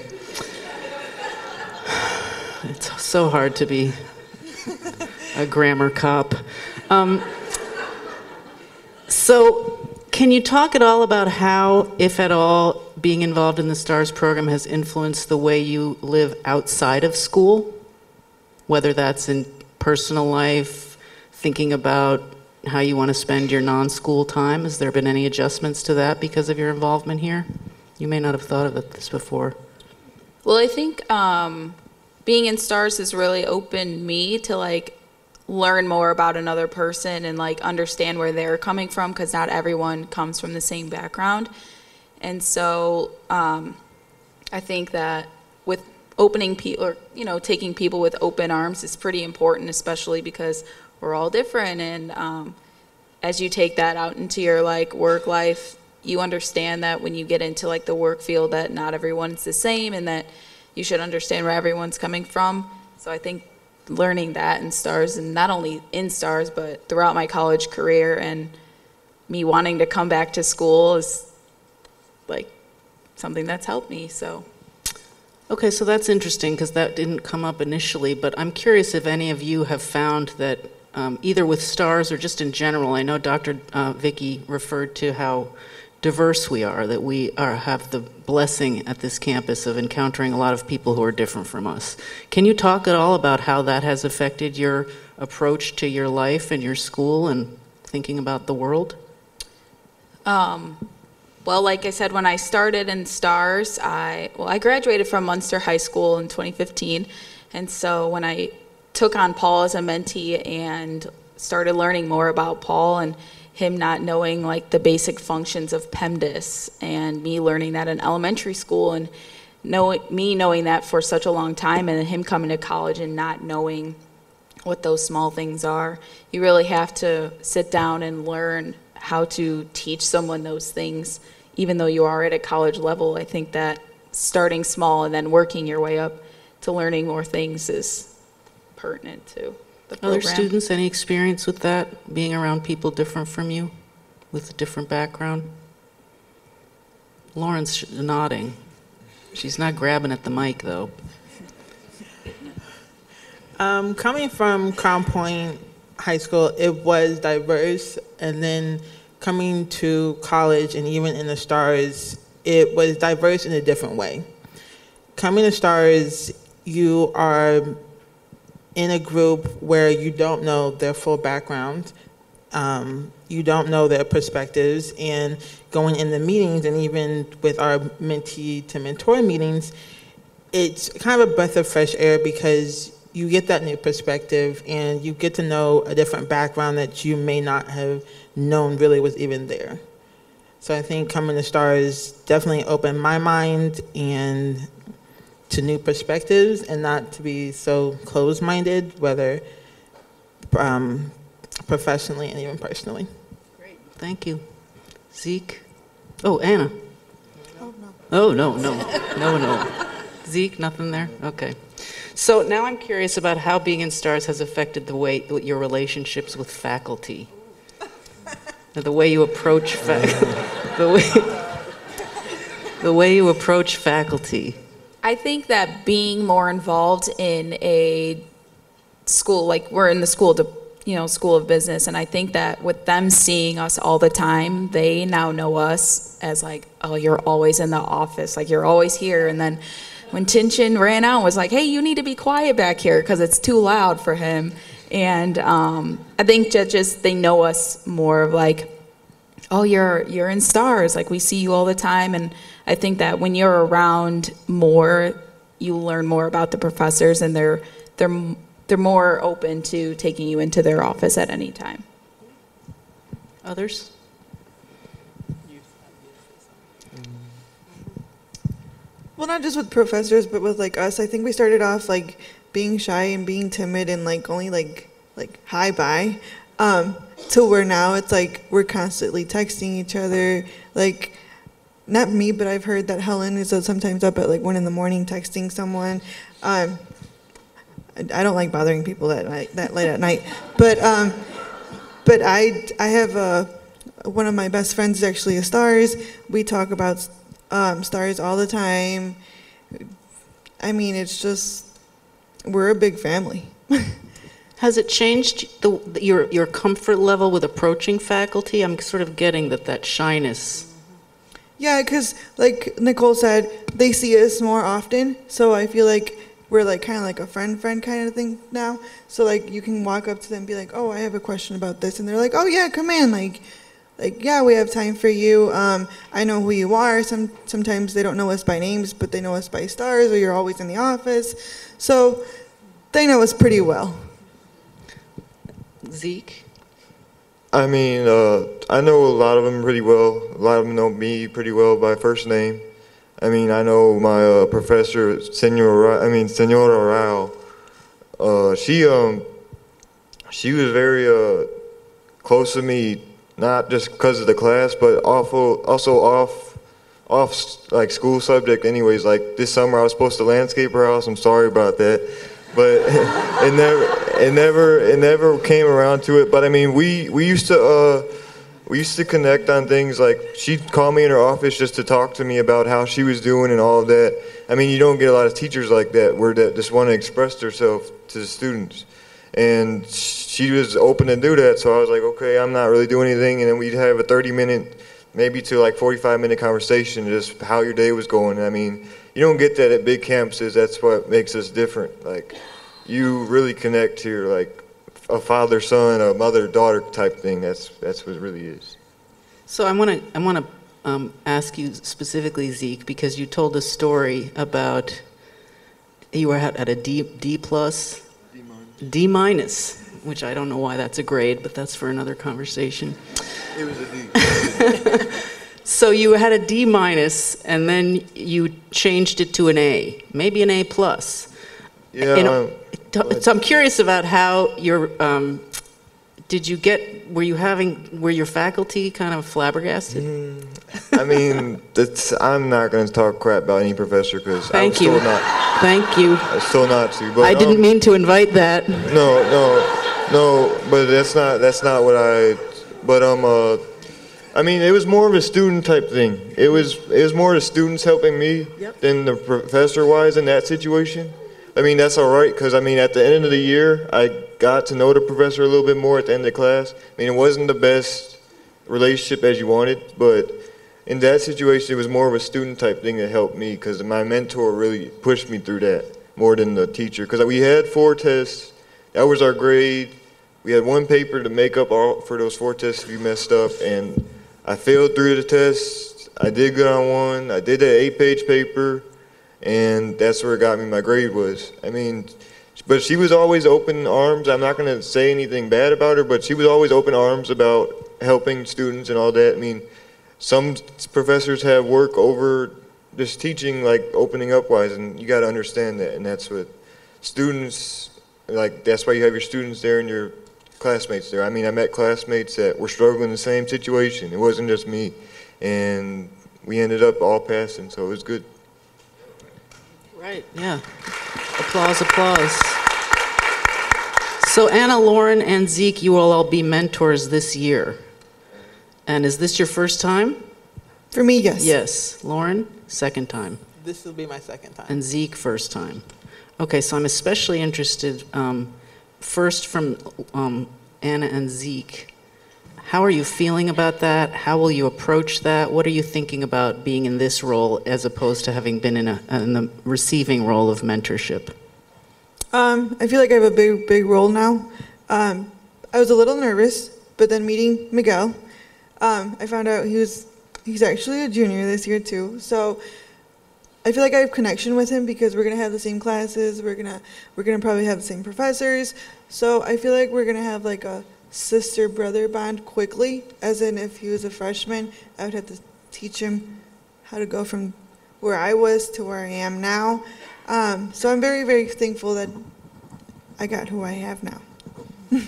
It's so hard to be a grammar cop. Um, so, can you talk at all about how, if at all, being involved in the STARS program has influenced the way you live outside of school? Whether that's in personal life, thinking about how you want to spend your non school time? Has there been any adjustments to that because of your involvement here? You may not have thought of it this before. Well, I think um, being in stars has really opened me to like learn more about another person and like understand where they're coming from because not everyone comes from the same background. And so um, I think that with opening people or you know taking people with open arms is pretty important, especially because we're all different. And um, as you take that out into your like work life, you understand that when you get into like the work field that not everyone's the same and that you should understand where everyone's coming from. So I think learning that in stars and not only in stars but throughout my college career and me wanting to come back to school is like something that's helped me so Okay, so that's interesting because that didn't come up initially, but I'm curious if any of you have found that um, either with stars or just in general, I know Dr. Uh, Vicky referred to how diverse we are, that we are, have the blessing at this campus of encountering a lot of people who are different from us. Can you talk at all about how that has affected your approach to your life and your school and thinking about the world? Um, well, like I said, when I started in STARS, I well, I graduated from Munster High School in 2015, and so when I took on Paul as a mentee and started learning more about Paul and him not knowing like the basic functions of PEMDAS and me learning that in elementary school and knowing me knowing that for such a long time and him coming to college and not knowing what those small things are. You really have to sit down and learn how to teach someone those things, even though you are at a college level. I think that starting small and then working your way up to learning more things is pertinent to the program. Other students, any experience with that, being around people different from you with a different background? Lauren's nodding. She's not grabbing at the mic, though. Um, coming from Crown Point High School, it was diverse, and then coming to college and even in the Stars, it was diverse in a different way. Coming to Stars, you are in a group where you don't know their full background, um, you don't know their perspectives, and going in the meetings and even with our mentee to mentor meetings, it's kind of a breath of fresh air because you get that new perspective and you get to know a different background that you may not have known really was even there. So I think coming to stars definitely opened my mind and to new perspectives and not to be so closed-minded, whether um, professionally and even personally. Great, thank you. Zeke? Oh, Anna. Oh, no. Oh, no, no, no, no. Zeke, nothing there? Okay. So now I'm curious about how being in STARS has affected the way your relationships with faculty, the way you approach fa- the way the way you approach faculty. I think that being more involved in a school, like we're in the school you know school of business and i think that with them seeing us all the time they now know us as like oh you're always in the office like you're always here and then when Tinchin ran out was like, hey, you need to be quiet back here because it's too loud for him. And um, I think judges, they know us more of like, oh, you're, you're in stars. Like we see you all the time. And I think that when you're around more, you learn more about the professors and they're, they're, they're more open to taking you into their office at any time. Others? Well, not just with professors, but with like us. I think we started off like being shy and being timid and like only like like hi bye, um, to where now it's like we're constantly texting each other. Like, not me, but I've heard that Helen is sometimes up at like one in the morning texting someone. Um, I don't like bothering people that night, that late at night, but um, but I I have a one of my best friends is actually a stars. We talk about um, stars all the time. I mean, it's just, we're a big family. Has it changed the, your, your comfort level with approaching faculty? I'm sort of getting that that shyness. Yeah, because like Nicole said, they see us more often, so I feel like we're like kind of like a friend friend kind of thing now. So like you can walk up to them and be like, "Oh, I have a question about this," and they're like, "Oh yeah, come in." Like, like yeah, we have time for you. Um, I know who you are. Some sometimes they don't know us by names, but they know us by stars, or you're always in the office. So they know us pretty well. Zeke? I mean, uh, I know a lot of them pretty well. A lot of them know me pretty well by first name. I mean, I know my uh, professor, Senor. I mean, Senora Rao. Uh, she um, she was very uh, close to me, not just because of the class, but also also off off like school subject. Anyways, like this summer I was supposed to landscape her house. I'm sorry about that, but it never it never it never came around to it. But I mean, we we used to uh, we used to connect on things like she'd call me in her office just to talk to me about how she was doing and all of that. I mean, you don't get a lot of teachers like that where that just want to express themselves to the students. And she was open to do that, so I was like, okay, I'm not really doing anything. And then we'd have a 30 minute, maybe to like 45 minute conversation, just how your day was going. I mean, you don't get that at big campuses. That's what makes us different. Like, you really connect to your like a father son, a mother daughter type thing. That's that's what it really is. So I want to I want to um, ask you specifically, Zeke, because you told a story about you were at, at a D D plus, D minus, which I don't know why that's a grade, but that's for another conversation. It was a D. so you had a D minus, and then you changed it to an A, maybe an A plus. Yeah. You um, so I'm curious about how your, um, did you get, were you having, were your faculty kind of flabbergasted? Mm, I mean, I'm not going to talk crap about any professor because I Thank was you. told not. Thank you. I was told not to. But I didn't um, mean to invite that. No, no, no. But that's not that's not what I. But um, uh, I mean, it was more of a student type thing. It was it was more the students helping me Yep. than the professor wise in that situation. I mean, that's all right because I mean, at the end of the year, I got to know the professor a little bit more at the end of class. I mean, it wasn't the best relationship as you wanted, but in that situation, it was more of a student type thing that helped me because my mentor really pushed me through that more than the teacher. Because we had four tests, that was our grade. We had one paper to make up all for those four tests if you messed up, and I failed through the tests. I did good on one. I did an eight-page paper, and that's where it got me. My grade was. I mean, but she was always open arms. I'm not going to say anything bad about her, but she was always open arms about helping students and all that. I mean, some professors have work over just teaching, like opening up wise, and you got to understand that. And that's what students like. That's why you have your students there and your classmates there. I mean, I met classmates that were struggling in the same situation. It wasn't just me, and we ended up all passing, so it was good. Right, yeah. Applause, applause. So Anna, Lauren, and Zeke, you will all be mentors this year. And is this your first time? For me, yes. Yes. Lauren, second time. This will be my second time. And Zeke, first time. Okay, so I'm especially interested, um, first from um, Anna and Zeke. How are you feeling about that? How will you approach that? What are you thinking about being in this role as opposed to having been in, a, in the receiving role of mentorship? Um, I feel like I have a big, big role now. Um, I was a little nervous, but then meeting Miguel, um, I found out he was he's actually a junior this year too. So I feel like I have connection with him because we're gonna have the same classes. We're gonna we're gonna probably have the same professors. So I feel like we're gonna have like a sister brother bond quickly. As in, if he was a freshman, I would have to teach him how to go from where I was to where I am now. Um, so I'm very, very thankful that I got who I have now.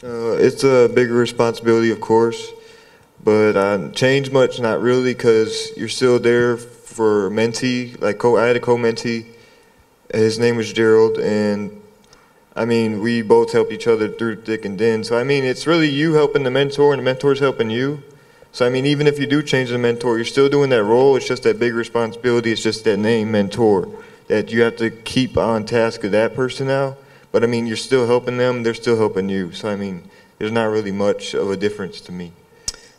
Uh, it's a bigger responsibility, of course, but uh, change much, not really, because you're still there for mentee. Like co- I had a co-mentee. His name was Gerald, and I mean, we both helped each other through thick and thin. So I mean, it's really you helping the mentor, and the mentor's helping you. So I mean, even if you do change the mentor, you're still doing that role. It's just that big responsibility. It's just that name, mentor. that you have to keep on task with that person now. But I mean, you're still helping them, they're still helping you. So I mean, there's not really much of a difference to me.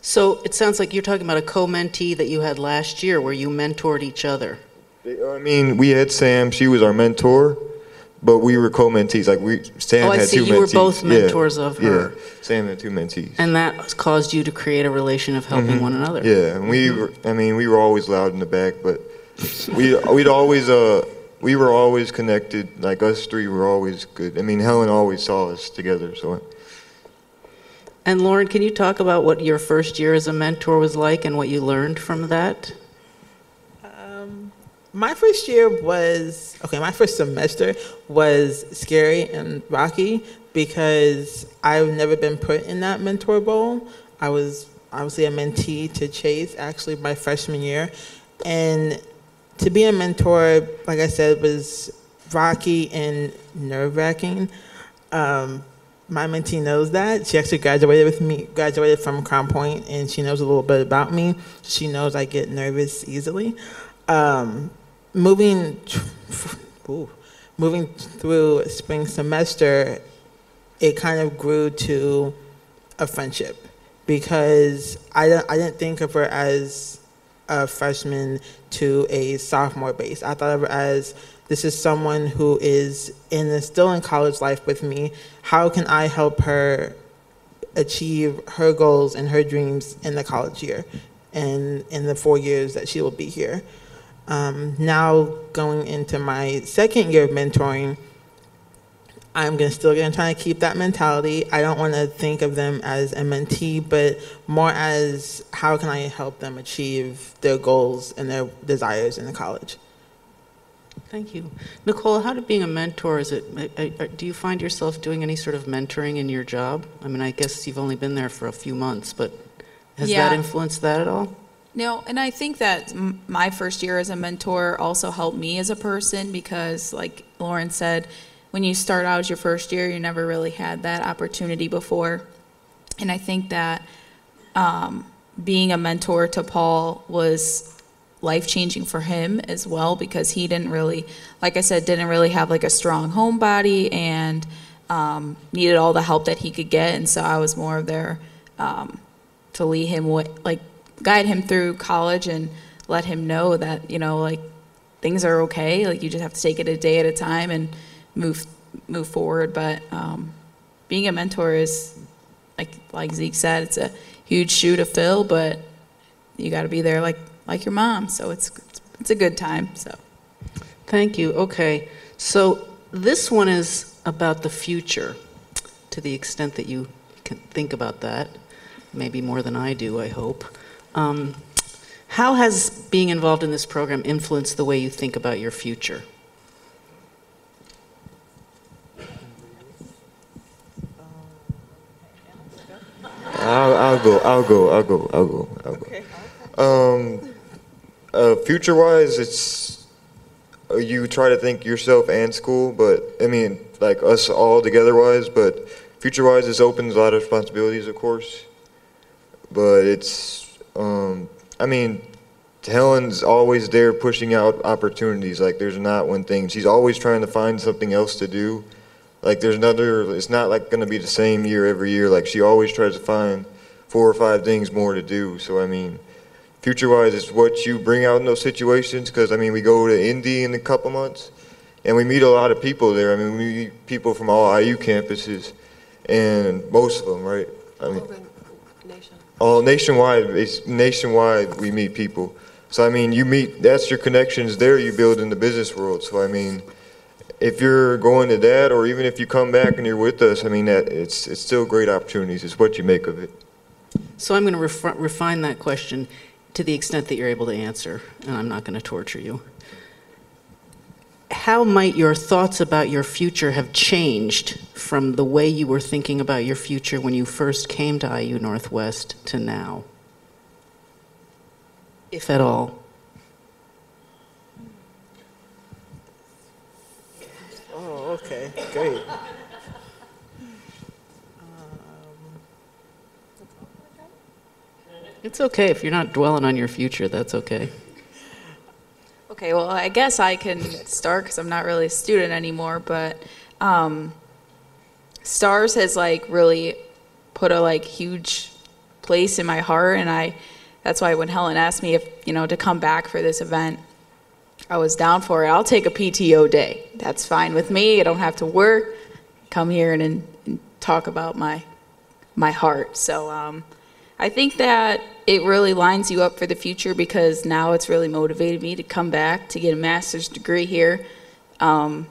So it sounds like you're talking about a co-mentee that you had last year where you mentored each other. I mean, we had Sam, she was our mentor, but we were co-mentees. Like we, Sam Oh, I had see. two You were mentees. both Yeah, mentors of her. Yeah, Sam had two mentees. And that caused you to create a relation of helping one another. Mm-hmm. Yeah, and we were, I mean, we were always loud in the back, but we, we'd always, uh, we were always connected. Like us three were always good. I mean, Helen always saw us together, so. And Lauren, can you talk about what your first year as a mentor was like and what you learned from that? My first year was okay. My first semester was scary and rocky because I've never been put in that mentor role. I was obviously a mentee to Chase actually my freshman year, and to be a mentor, like I said, was rocky and nerve wracking. Um, my mentee knows that. She actually graduated with me, graduated from Crown Point, and she knows a little bit about me. She knows I get nervous easily. Um, moving, ooh, moving through spring semester, it kind of grew to a friendship because I, I didn't think of her as a freshman to a sophomore base. I thought of her as this is someone who is in the, still in college life with me. How can I help her achieve her goals and her dreams in the college year and in the four years that she will be here? Um, now going into my second year of mentoring, I'm gonna still gonna try to keep that mentality. I don't want to think of them as a mentee, but more as how can I help them achieve their goals and their desires in the college. Thank you. Nicole, how did being a mentor, is it, I- I- do you find yourself doing any sort of mentoring in your job? I mean, I guess you've only been there for a few months, but has that influenced that at all? No, and I think that my first year as a mentor also helped me as a person because, like Lauren said, when you start out as your first year, you never really had that opportunity before. And I think that um, being a mentor to Paul was life changing for him as well because he didn't really, like I said, didn't really have like a strong home body and um, needed all the help that he could get. And so I was more of there um, to lead him, wa- like guide him through college and let him know that you know like things are okay. Like you just have to take it a day at a time and move move forward. But um, being a mentor is like like Zeke said, it's a huge shoe to fill, but you got to be there like like your mom. So it's it's a good time. So Thank you. Okay. So this one is about the future, to the extent that you can think about that, maybe more than I do, I hope. Um, how has being involved in this program influenced the way you think about your future? I'll, I'll go. I'll go. I'll go. I'll go. I'll go. Um, uh, future-wise, it's uh, you try to think yourself and school, but I mean, like us all together-wise. But future-wise, this opens a lot of responsibilities, of course. But it's, um, I mean, Helen's always there pushing out opportunities. Like there's not one thing. She's always trying to find something else to do. Like there's another. It's not like going to be the same year every year. Like she always tries to find four or five things more to do. So I mean, future-wise, it's what you bring out in those situations. Because I mean, we go to Indy in a couple months, and we meet a lot of people there. I mean, we meet people from all IU campuses, and most of them, right? I mean, all nationwide. It's nationwide. We meet people. So I mean, you meet. That's your connections there. You build in the business world. So I mean, if you're going to that, or even if you come back and you're with us, I mean, that it's it's still great opportunities. It's what you make of it. So I'm going to refi- refine that question to the extent that you're able to answer, and I'm not going to torture you. How might your thoughts about your future have changed from the way you were thinking about your future when you first came to IU Northwest to now? If at all. Oh, okay, great. It's okay if you're not dwelling on your future, that's okay. Okay, well, I guess I can start because I'm not really a student anymore, but um, STARS has like really put a like huge place in my heart, and I that's why when Helen asked me if you know to come back for this event, I was down for it. I'll take a PTO day. That's fine with me. I don't have to work. Come here and, and talk about my my heart. So um, I think that it really lines you up for the future because now it's really motivated me to come back to get a master's degree here. Um,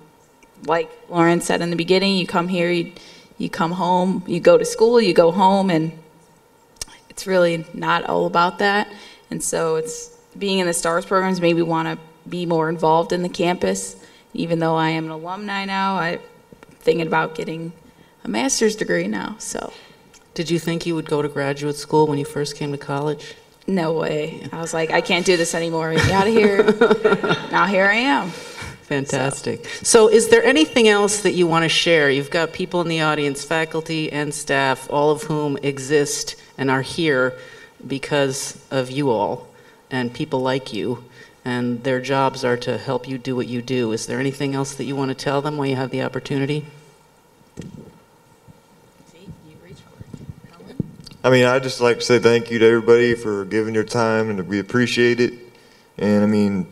like Lauren said in the beginning, you come here, you, you come home, you go to school, you go home, and it's really not all about that. And so it's being in the STARS programs made me want to be more involved in the campus. Even though I am an alumni now, I'm thinking about getting a master's degree now. So Did you think you would go to graduate school when you first came to college? no way. I was like, I can't do this anymore. Get out of here. now here I am. Fantastic. So, is there anything else that you want to share? You've got people in the audience, faculty and staff, all of whom exist and are here because of you all and people like you, and their jobs are to help you do what you do. Is there anything else that you want to tell them while you have the opportunity? I mean, I'd just like to say thank you to everybody for giving your time, and we appreciate it. And I mean,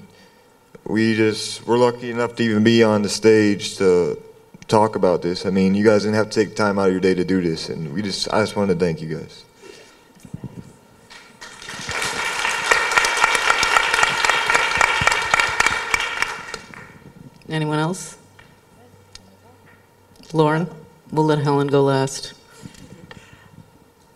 we just we're lucky enough to even be on the stage to talk about this. I mean, you guys didn't have to take time out of your day to do this, and we just I just wanted to thank you guys. Anyone else? Lauren? We'll let Helen go last.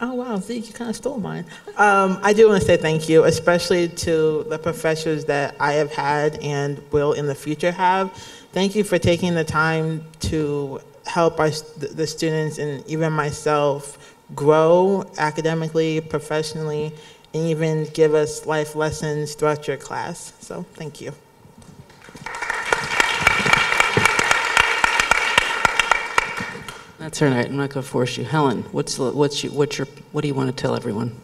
Oh, wow, Zeke, you kind of stole mine. Um, I do want to say thank you, especially to the professors that I have had and will in the future have. Thank you for taking the time to help our, the students and even myself grow academically, professionally, and even give us life lessons throughout your class. So, thank you. That's all right. I'm not going to force you. Helen, what's what's your, what's your what do you want to tell everyone?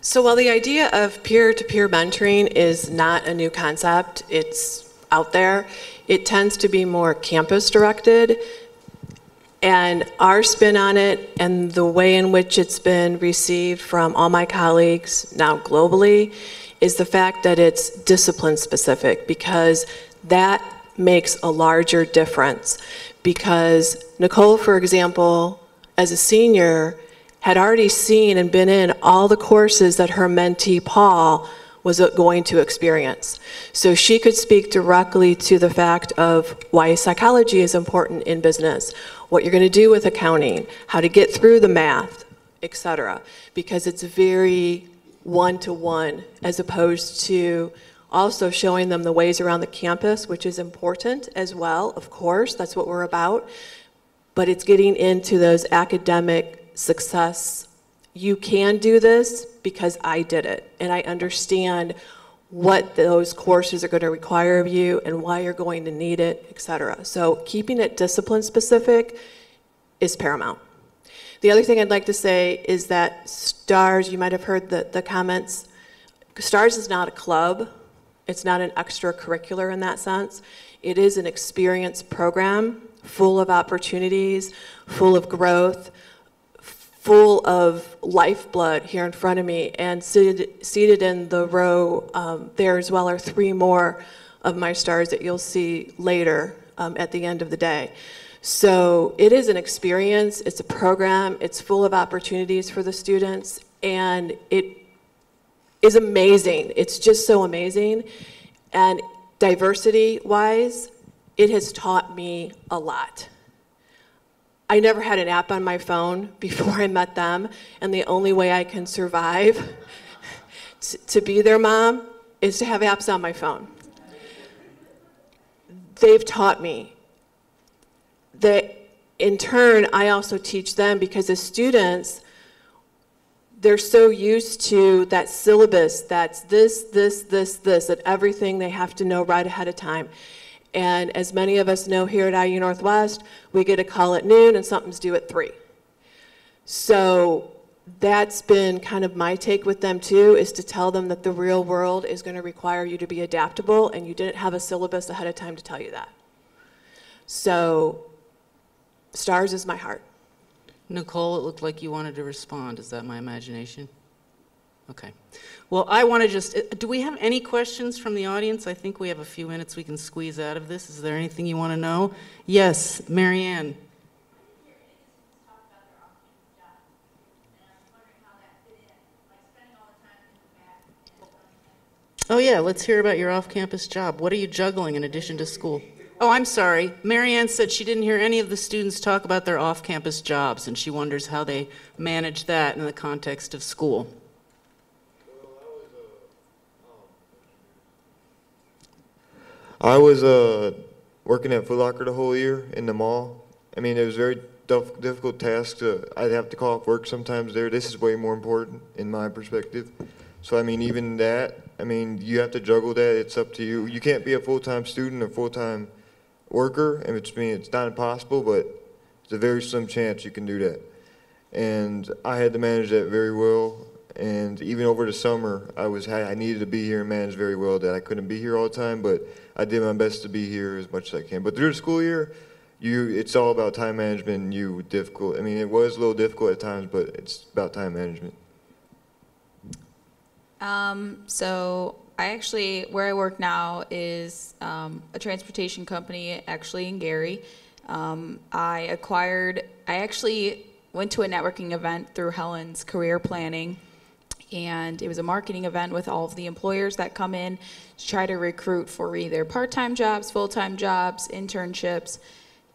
So while the idea of peer-to-peer mentoring is not a new concept, it's out there, it tends to be more campus-directed. And our spin on it and the way in which it's been received from all my colleagues now globally is the fact that it's discipline-specific because that makes a larger difference. Because Nicole, for example, as a senior, had already seen and been in all the courses that her mentee, Paul, was going to experience. So she could speak directly to the fact of why psychology is important in business, what you're going to do with accounting, how to get through the math, etc. Because it's very one to one as opposed to also showing them the ways around the campus, which is important as well, of course, that's what we're about. But it's getting into those academic success. You can do this because I did it, and I understand what those courses are going to require of you and why you're going to need it, et cetera. So keeping it discipline specific is paramount. The other thing I'd like to say is that STARS, you might have heard the, the comments, STARS is not a club. It's not an extracurricular in that sense. It is an experience program full of opportunities, full of growth, full of lifeblood here in front of me. And seated, seated in the row um, there as well are three more of my stars that you'll see later um, at the end of the day. So it is an experience, it's a program, it's full of opportunities for the students, and it is amazing. It's just so amazing. And diversity wise, it has taught me a lot. I never had an app on my phone before I met them, and the only way I can survive t- to be their mom is to have apps on my phone. They've taught me that in turn, I also teach them because as students, they're so used to that syllabus that's this, this, this, this, and everything they have to know right ahead of time. And as many of us know here at IU Northwest, we get a call at noon and something's due at 3. So that's been kind of my take with them too, is to tell them that the real world is going to require you to be adaptable, and you didn't have a syllabus ahead of time to tell you that. So, stars is my heart. Nicole, it looked like you wanted to respond. Is that my imagination? Okay. Well, I want to just, uh, do we have any questions from the audience? I think we have a few minutes we can squeeze out of this. Is there anything you want to know? Yes, Marianne. Oh, yeah, let's hear about your off-campus job. What are you juggling in addition to school? Oh, I'm sorry. Marianne said she didn't hear any of the students talk about their off-campus jobs, and she wonders how they manage that in the context of school. I was uh, working at Foot Locker the whole year in the mall. I mean, it was very dif- difficult task. To, I'd have to call off work sometimes there. This is way more important in my perspective. So, I mean, even that, I mean, you have to juggle that. It's up to you. You can't be a full-time student or full-time worker. And it's, I mean, it's not impossible, but it's a very slim chance you can do that. And I had to manage that very well. And even over the summer, I was I needed to be here and manage very well that I couldn't be here all the time, but I did my best to be here as much as I can. But through the school year, you it's all about time management. And you difficult. I mean, it was a little difficult at times, but it's about time management. Um, so I actually, where I work now is um, a transportation company, actually in Gary. Um, I acquired, I actually went to a networking event through Helen's career planning. And it was a marketing event with all of the employers that come in to try to recruit for either part-time jobs, full-time jobs, internships.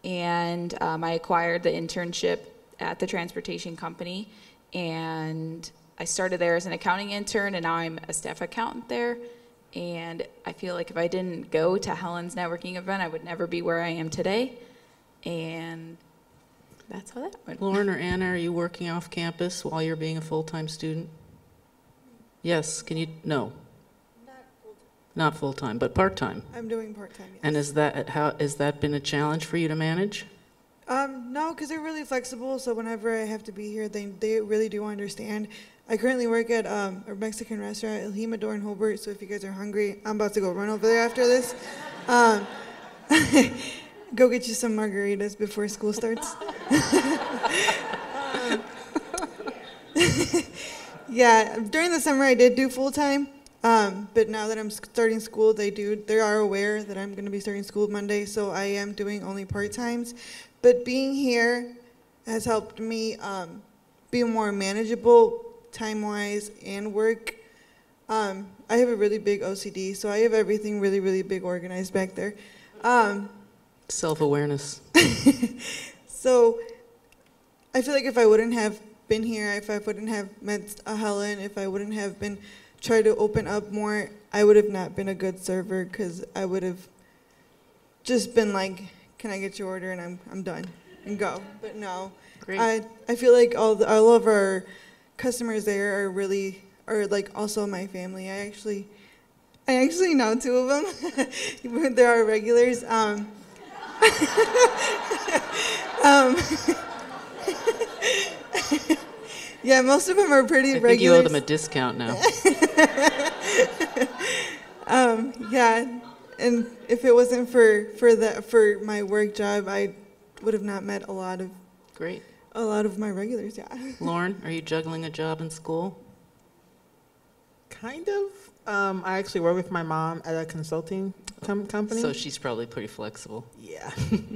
And um, I acquired the internship at the transportation company. And I started there as an accounting intern, and now I'm a staff accountant there. And I feel like if I didn't go to Helen's networking event, I would never be where I am today. And that's how that went. Lauren or Anna, are you working off campus while you're being a full-time student? Yes, can you, no, Not full not full-time, but part-time. I'm doing part-time, yes. And is that, how, has that been a challenge for you to manage? Um, no, because they're really flexible. So whenever I have to be here, they they really do understand. I currently work at um, a Mexican restaurant, El Jimador in Hobart. So if you guys are hungry, I'm about to go run over there after this. Um, go get you some margaritas before school starts. yeah, during the summer I did do full time. Um, but now that I'm starting school, they do they are aware that I'm going to be starting school Monday, so I am doing only part times. But being here has helped me um, be more manageable time wise and work. Um, I have a really big OCD, so I have everything really, really big organized back there. Um, Self-awareness. so I feel like if I wouldn't have been here, if I wouldn't have met Helen, if I wouldn't have been tried to open up more, I would have not been a good server because I would have just been like, "Can I get your order?" and I'm I'm done and go. But no, Great. I I feel like all the, all of our customers there are really are like also my family. I actually I actually know two of them. there are regulars. Um, um, yeah, most of them are pretty I regulars. think you owe them a discount now. um, yeah, and if it wasn't for for the for my work job, I would have not met a lot of Great. A lot of my regulars. Yeah. Lauren, are you juggling a job in school? Kind of. Um, I actually work with my mom at a consulting com- company. So she's probably pretty flexible. Yeah.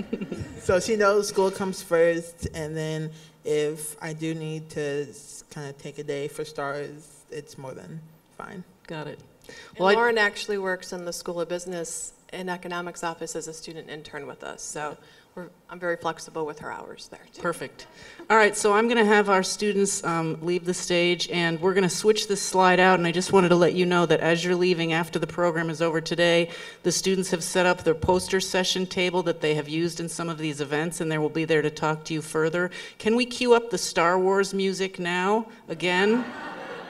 so she knows school comes first, and then if I do need to kind of take a day for stars, it's more than fine. Got it. And Well, I- Lauren actually works in the School of Business and Economics office as a student intern with us, so we're, I'm very flexible with her hours there, too. Perfect. All right, so I'm going to have our students um, leave the stage, and we're going to switch this slide out, and I just wanted to let you know that as you're leaving after the program is over today, the students have set up their poster session table that they have used in some of these events, and they will be there to talk to you further. Can we cue up the Star Wars music now, again?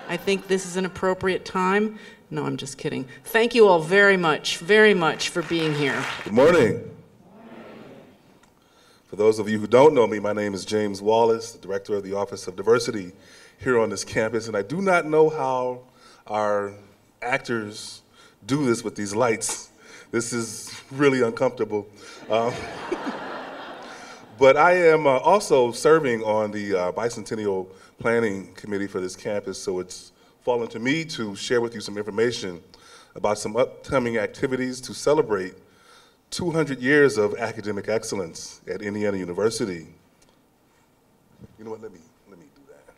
I think this is an appropriate time. No, I'm just kidding. Thank you all very much, very much for being here. Good morning. For those of you who don't know me, my name is James Wallace, the Director of the Office of Diversity here on this campus, and I do not know how our actors do this with these lights. This is really uncomfortable. Um, but I am uh, also serving on the uh, Bicentennial Planning Committee for this campus, so it's fallen to me to share with you some information about some upcoming activities to celebrate 200 years of academic excellence at Indiana University. You know what, let me, let me do that.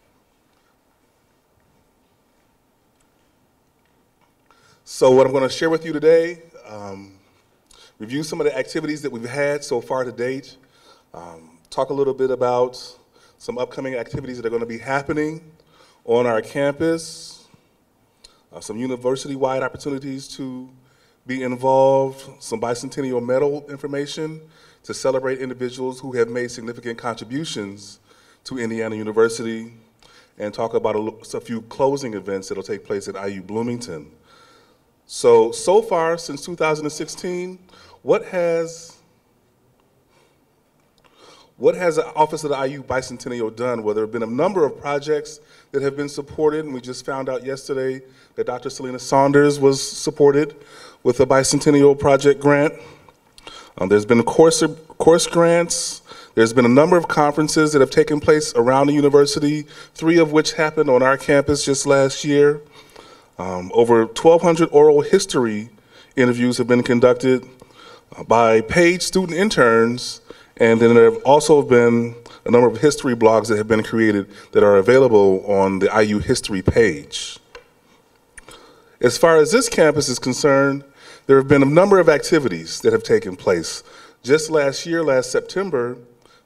So what I'm gonna share with you today, um, review some of the activities that we've had so far to date, um, talk a little bit about some upcoming activities that are gonna be happening on our campus, uh, some university-wide opportunities to be involved, some bicentennial medal information to celebrate individuals who have made significant contributions to Indiana University, and talk about a, a few closing events that'll take place at IU Bloomington. So, so far since 2016, what has what has the Office of the IU Bicentennial done? Well, there have been a number of projects that have been supported, and we just found out yesterday that Dr. Solinas-Saunders was supported with a Bicentennial Project grant. Um, there's been course, course grants. There's been a number of conferences that have taken place around the university, three of which happened on our campus just last year. Um, over 1,200 oral history interviews have been conducted uh, by paid student interns and then there have also been a number of history blogs that have been created that are available on the IU history page. As far as this campus is concerned, there have been a number of activities that have taken place. Just last year, last September,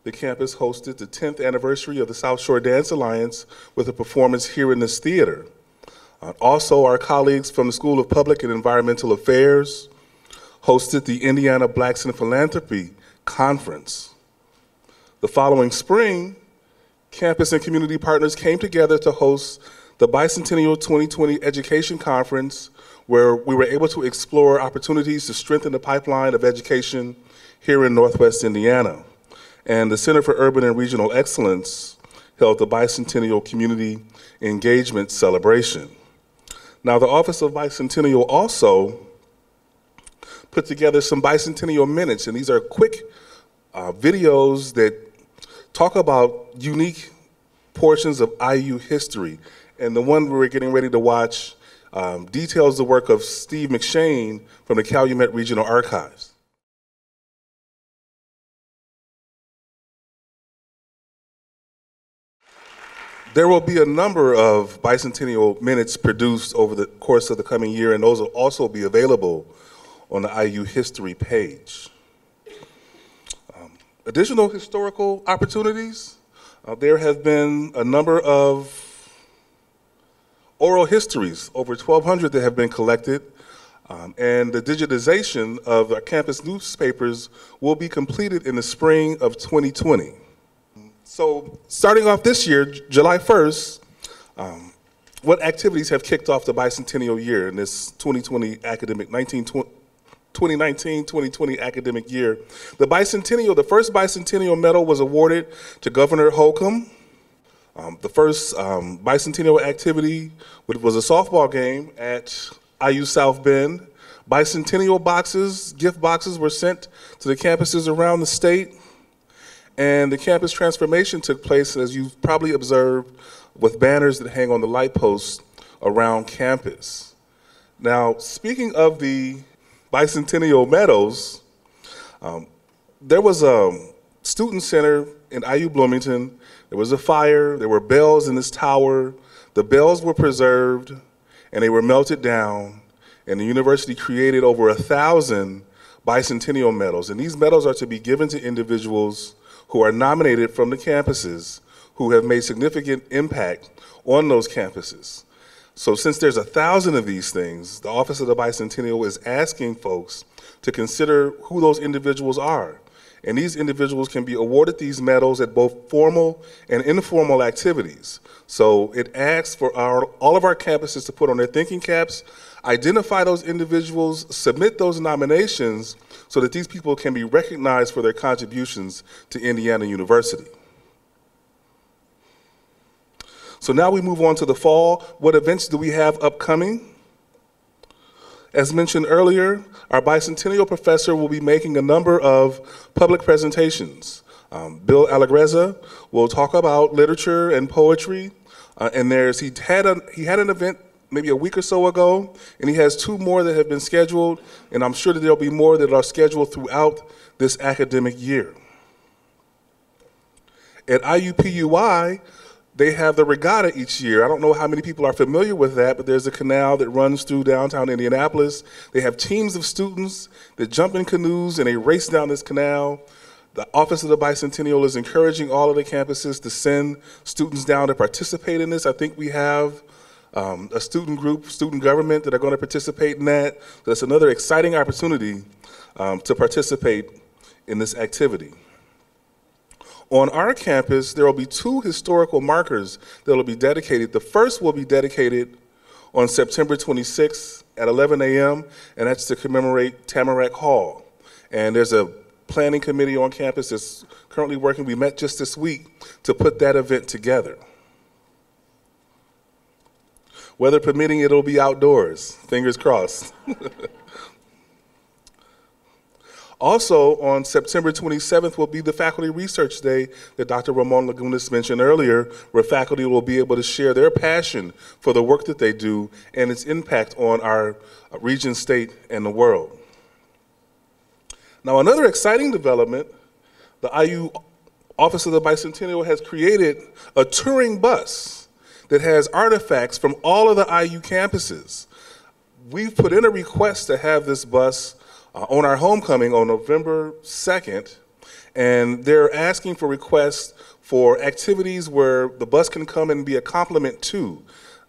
the campus hosted the 10th anniversary of the South Shore Dance Alliance with a performance here in this theater. Uh, also, our colleagues from the School of Public and Environmental Affairs hosted the Indiana Blacks in Philanthropy conference. The following spring, campus and community partners came together to host the Bicentennial 2020 Education Conference, where we were able to explore opportunities to strengthen the pipeline of education here in Northwest Indiana. And the Center for Urban and Regional Excellence held the Bicentennial Community Engagement Celebration. Now, the Office of Bicentennial also put together some bicentennial minutes, and these are quick uh, videos that talk about unique portions of IU history. And the one we're getting ready to watch um, details the work of Steve McShane from the Calumet Regional Archives. There will be a number of bicentennial minutes produced over the course of the coming year, and those will also be available on the IU history page. Um, additional historical opportunities, uh, there have been a number of oral histories, over 1,200 that have been collected, um, and the digitization of our campus newspapers will be completed in the spring of 2020. So starting off this year, July 1st, um, what activities have kicked off the bicentennial year in this 2020 academic 1920? 2019-2020 academic year. The bicentennial, the first bicentennial medal was awarded to Governor Holcomb. Um, the first um, bicentennial activity was a softball game at IU South Bend. Bicentennial boxes, gift boxes were sent to the campuses around the state. And the campus transformation took place, as you've probably observed, with banners that hang on the light posts around campus. Now, speaking of the Bicentennial Medals, um, there was a student center in IU Bloomington. There was a fire. There were bells in this tower. The bells were preserved and they were melted down. And the university created over a thousand bicentennial medals. And these medals are to be given to individuals who are nominated from the campuses who have made significant impact on those campuses. So since there's a thousand of these things, the Office of the Bicentennial is asking folks to consider who those individuals are. And these individuals can be awarded these medals at both formal and informal activities. So it asks for our, all of our campuses to put on their thinking caps, identify those individuals, submit those nominations so that these people can be recognized for their contributions to Indiana University. So now we move on to the fall. What events do we have upcoming? As mentioned earlier, our bicentennial professor will be making a number of public presentations. Um, Bill Allegrezza will talk about literature and poetry, uh, and there's he had a he had an event maybe a week or so ago, and he has two more that have been scheduled, and I'm sure that there'll be more that are scheduled throughout this academic year. At IUPUI, they have the regatta each year. I don't know how many people are familiar with that, but there's a canal that runs through downtown Indianapolis. They have teams of students that jump in canoes and they race down this canal. The Office of the Bicentennial is encouraging all of the campuses to send students down to participate in this. I think we have um, a student group, student government that are going to participate in that. So that's another exciting opportunity um, to participate in this activity. On our campus, there will be two historical markers that will be dedicated. The first will be dedicated on September 26th at 11 a.m., and that's to commemorate Tamarack Hall. And there's a planning committee on campus that's currently working. We met just this week to put that event together. Weather permitting, it'll be outdoors. Fingers crossed. Also, on September 27th will be the Faculty Research Day that Dr. Román-Lagunas mentioned earlier, where faculty will be able to share their passion for the work that they do and its impact on our region, state, and the world. Now, another exciting development, the IU Office of the Bicentennial has created a touring bus that has artifacts from all of the IU campuses. We've put in a request to have this bus uh, on our homecoming on November 2nd, and they're asking for requests for activities where the bus can come and be a complement to.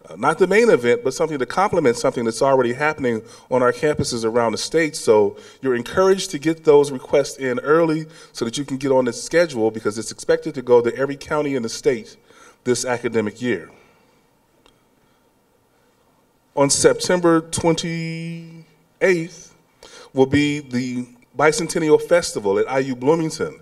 Uh, not the main event, but something to complement something that's already happening on our campuses around the state. So you're encouraged to get those requests in early so that you can get on the schedule because it's expected to go to every county in the state this academic year. On September 28th, will be the Bicentennial Festival at IU Bloomington.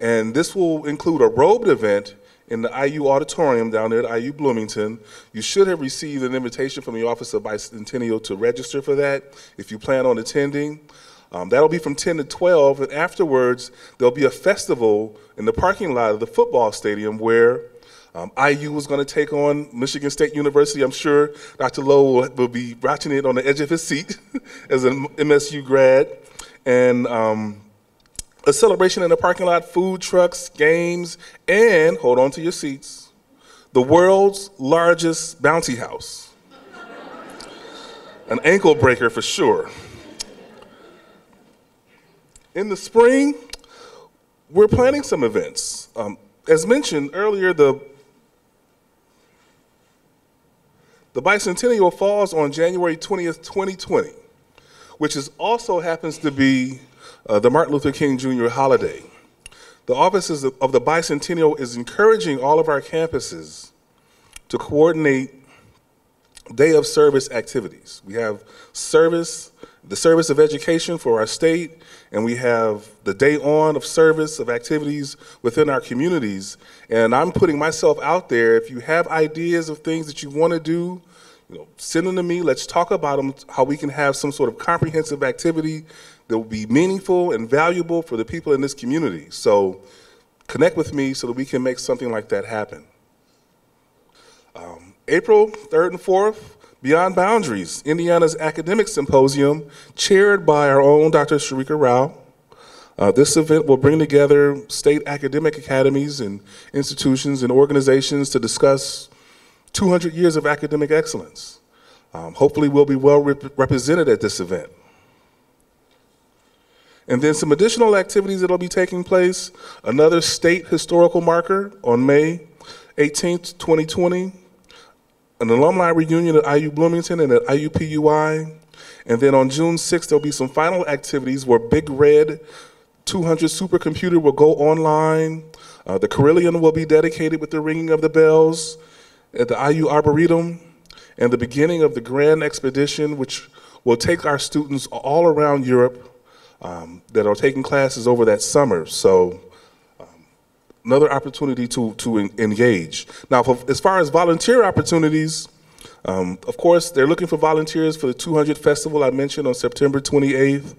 And this will include a robed event in the IU auditorium down there at IU Bloomington. You should have received an invitation from the Office of Bicentennial to register for that if you plan on attending. Um, that'll be from 10 to 12, and afterwards, there'll be a festival in the parking lot of the football stadium where um, IU is going to take on Michigan State University. I'm sure Dr. Lowe will, will be watching it on the edge of his seat as an MSU grad. And um, a celebration in the parking lot, food trucks, games, and hold on to your seats, the world's largest bounty house. An ankle breaker for sure. In the spring, we're planning some events. Um, as mentioned earlier, the The bicentennial falls on January 20th, 2020, which is also happens to be uh, the Martin Luther King Jr. holiday. The Office of the Bicentennial is encouraging all of our campuses to coordinate day of service activities. We have service, the service of education for our state, and we have the day on of service of activities within our communities. And I'm putting myself out there. If you have ideas of things that you want to do, you know, send them to me. Let's talk about them, how we can have some sort of comprehensive activity that will be meaningful and valuable for the people in this community. So connect with me so that we can make something like that happen. Um, April 3rd and 4th, Beyond Boundaries, Indiana's academic symposium, chaired by our own Dr. Sharika Rao. Uh, this event will bring together state academic academies and institutions and organizations to discuss 200 years of academic excellence. Um, hopefully, we'll be well rep represented at this event. And then some additional activities that will be taking place. Another state historical marker on May 18th, 2020 an alumni reunion at IU Bloomington and at IUPUI. And then on June 6th, there'll be some final activities where Big Red 200 supercomputer will go online. Uh, the Carillon will be dedicated with the ringing of the bells at the IU Arboretum and the beginning of the Grand Expedition, which will take our students all around Europe um, that are taking classes over that summer. So another opportunity to, to engage. Now, for, as far as volunteer opportunities, um, of course, they're looking for volunteers for the 200 Festival I mentioned on September 28th.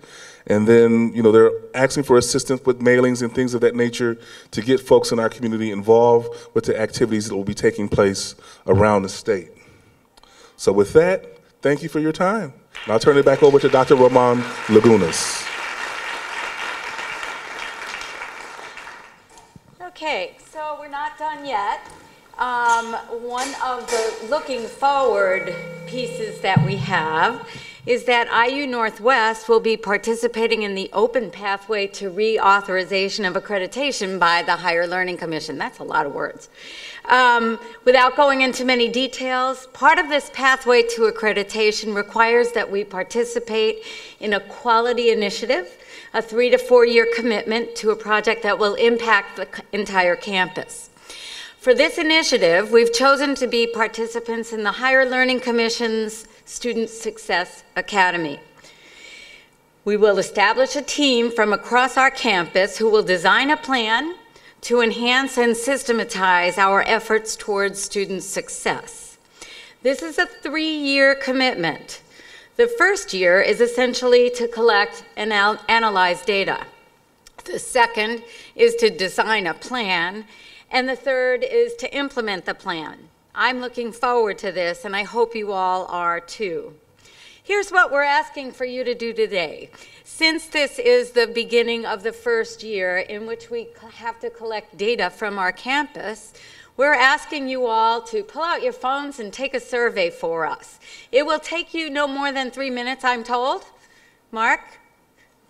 And then, you know, they're asking for assistance with mailings and things of that nature to get folks in our community involved with the activities that will be taking place around the state. So with that, thank you for your time. And I'll turn it back over to Dr. Roman Lagunas. Okay, so we're not yet. Um, one of the looking forward pieces that we have is that IU Northwest will be participating in the open pathway to reauthorization of accreditation by the Higher Learning Commission. That's a lot of words. Um, without going into many details, part of this pathway to accreditation requires that we participate in a quality initiative, a three to four year commitment to a project that will impact the entire campus. For this initiative, we've chosen to be participants in the Higher Learning Commission's Student Success Academy. We will establish a team from across our campus who will design a plan to enhance and systematize our efforts towards student success. This is a three-year commitment. The first year is essentially to collect and analyze data. The second is to design a plan, and the third is to implement the plan. I'm looking forward to this, and I hope you all are too. Here's what we're asking for you to do today. Since this is the beginning of the first year in which we have to collect data from our campus, we're asking you all to pull out your phones and take a survey for us. It will take you no more than three minutes, I'm told. Mark?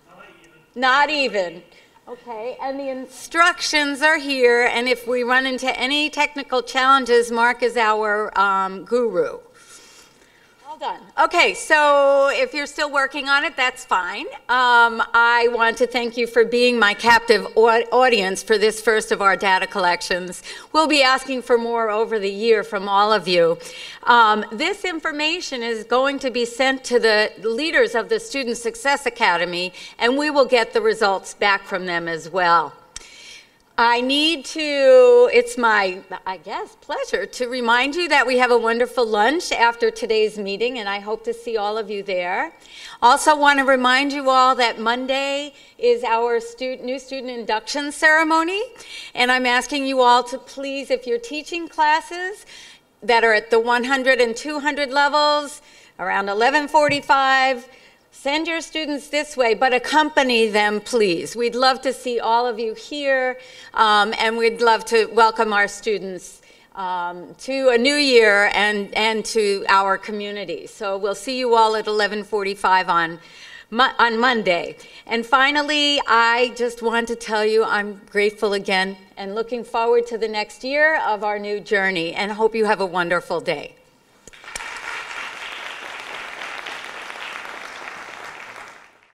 Not even. Not even. Okay, and the instructions are here, and if we run into any technical challenges, Mark is our um, guru. All done. Okay, so if you're still working on it, that's fine. Um, I want to thank you for being my captive audience for this first of our data collections. We'll be asking for more over the year from all of you. Um, this information is going to be sent to the leaders of the Student Success Academy, and we will get the results back from them as well. I need to, it's my, I guess, pleasure to remind you that we have a wonderful lunch after today's meeting, and I hope to see all of you there. Also, want to remind you all that Monday is our student, new student induction ceremony, and I'm asking you all to please, if you're teaching classes that are at the 100 and 200 levels, around 1145, Send your students this way, but accompany them, please. We'd love to see all of you here, um, and we'd love to welcome our students um, to a new year and, and to our community. So we'll see you all at 1145 on, on Monday. And finally, I just want to tell you I'm grateful again and looking forward to the next year of our new journey and hope you have a wonderful day.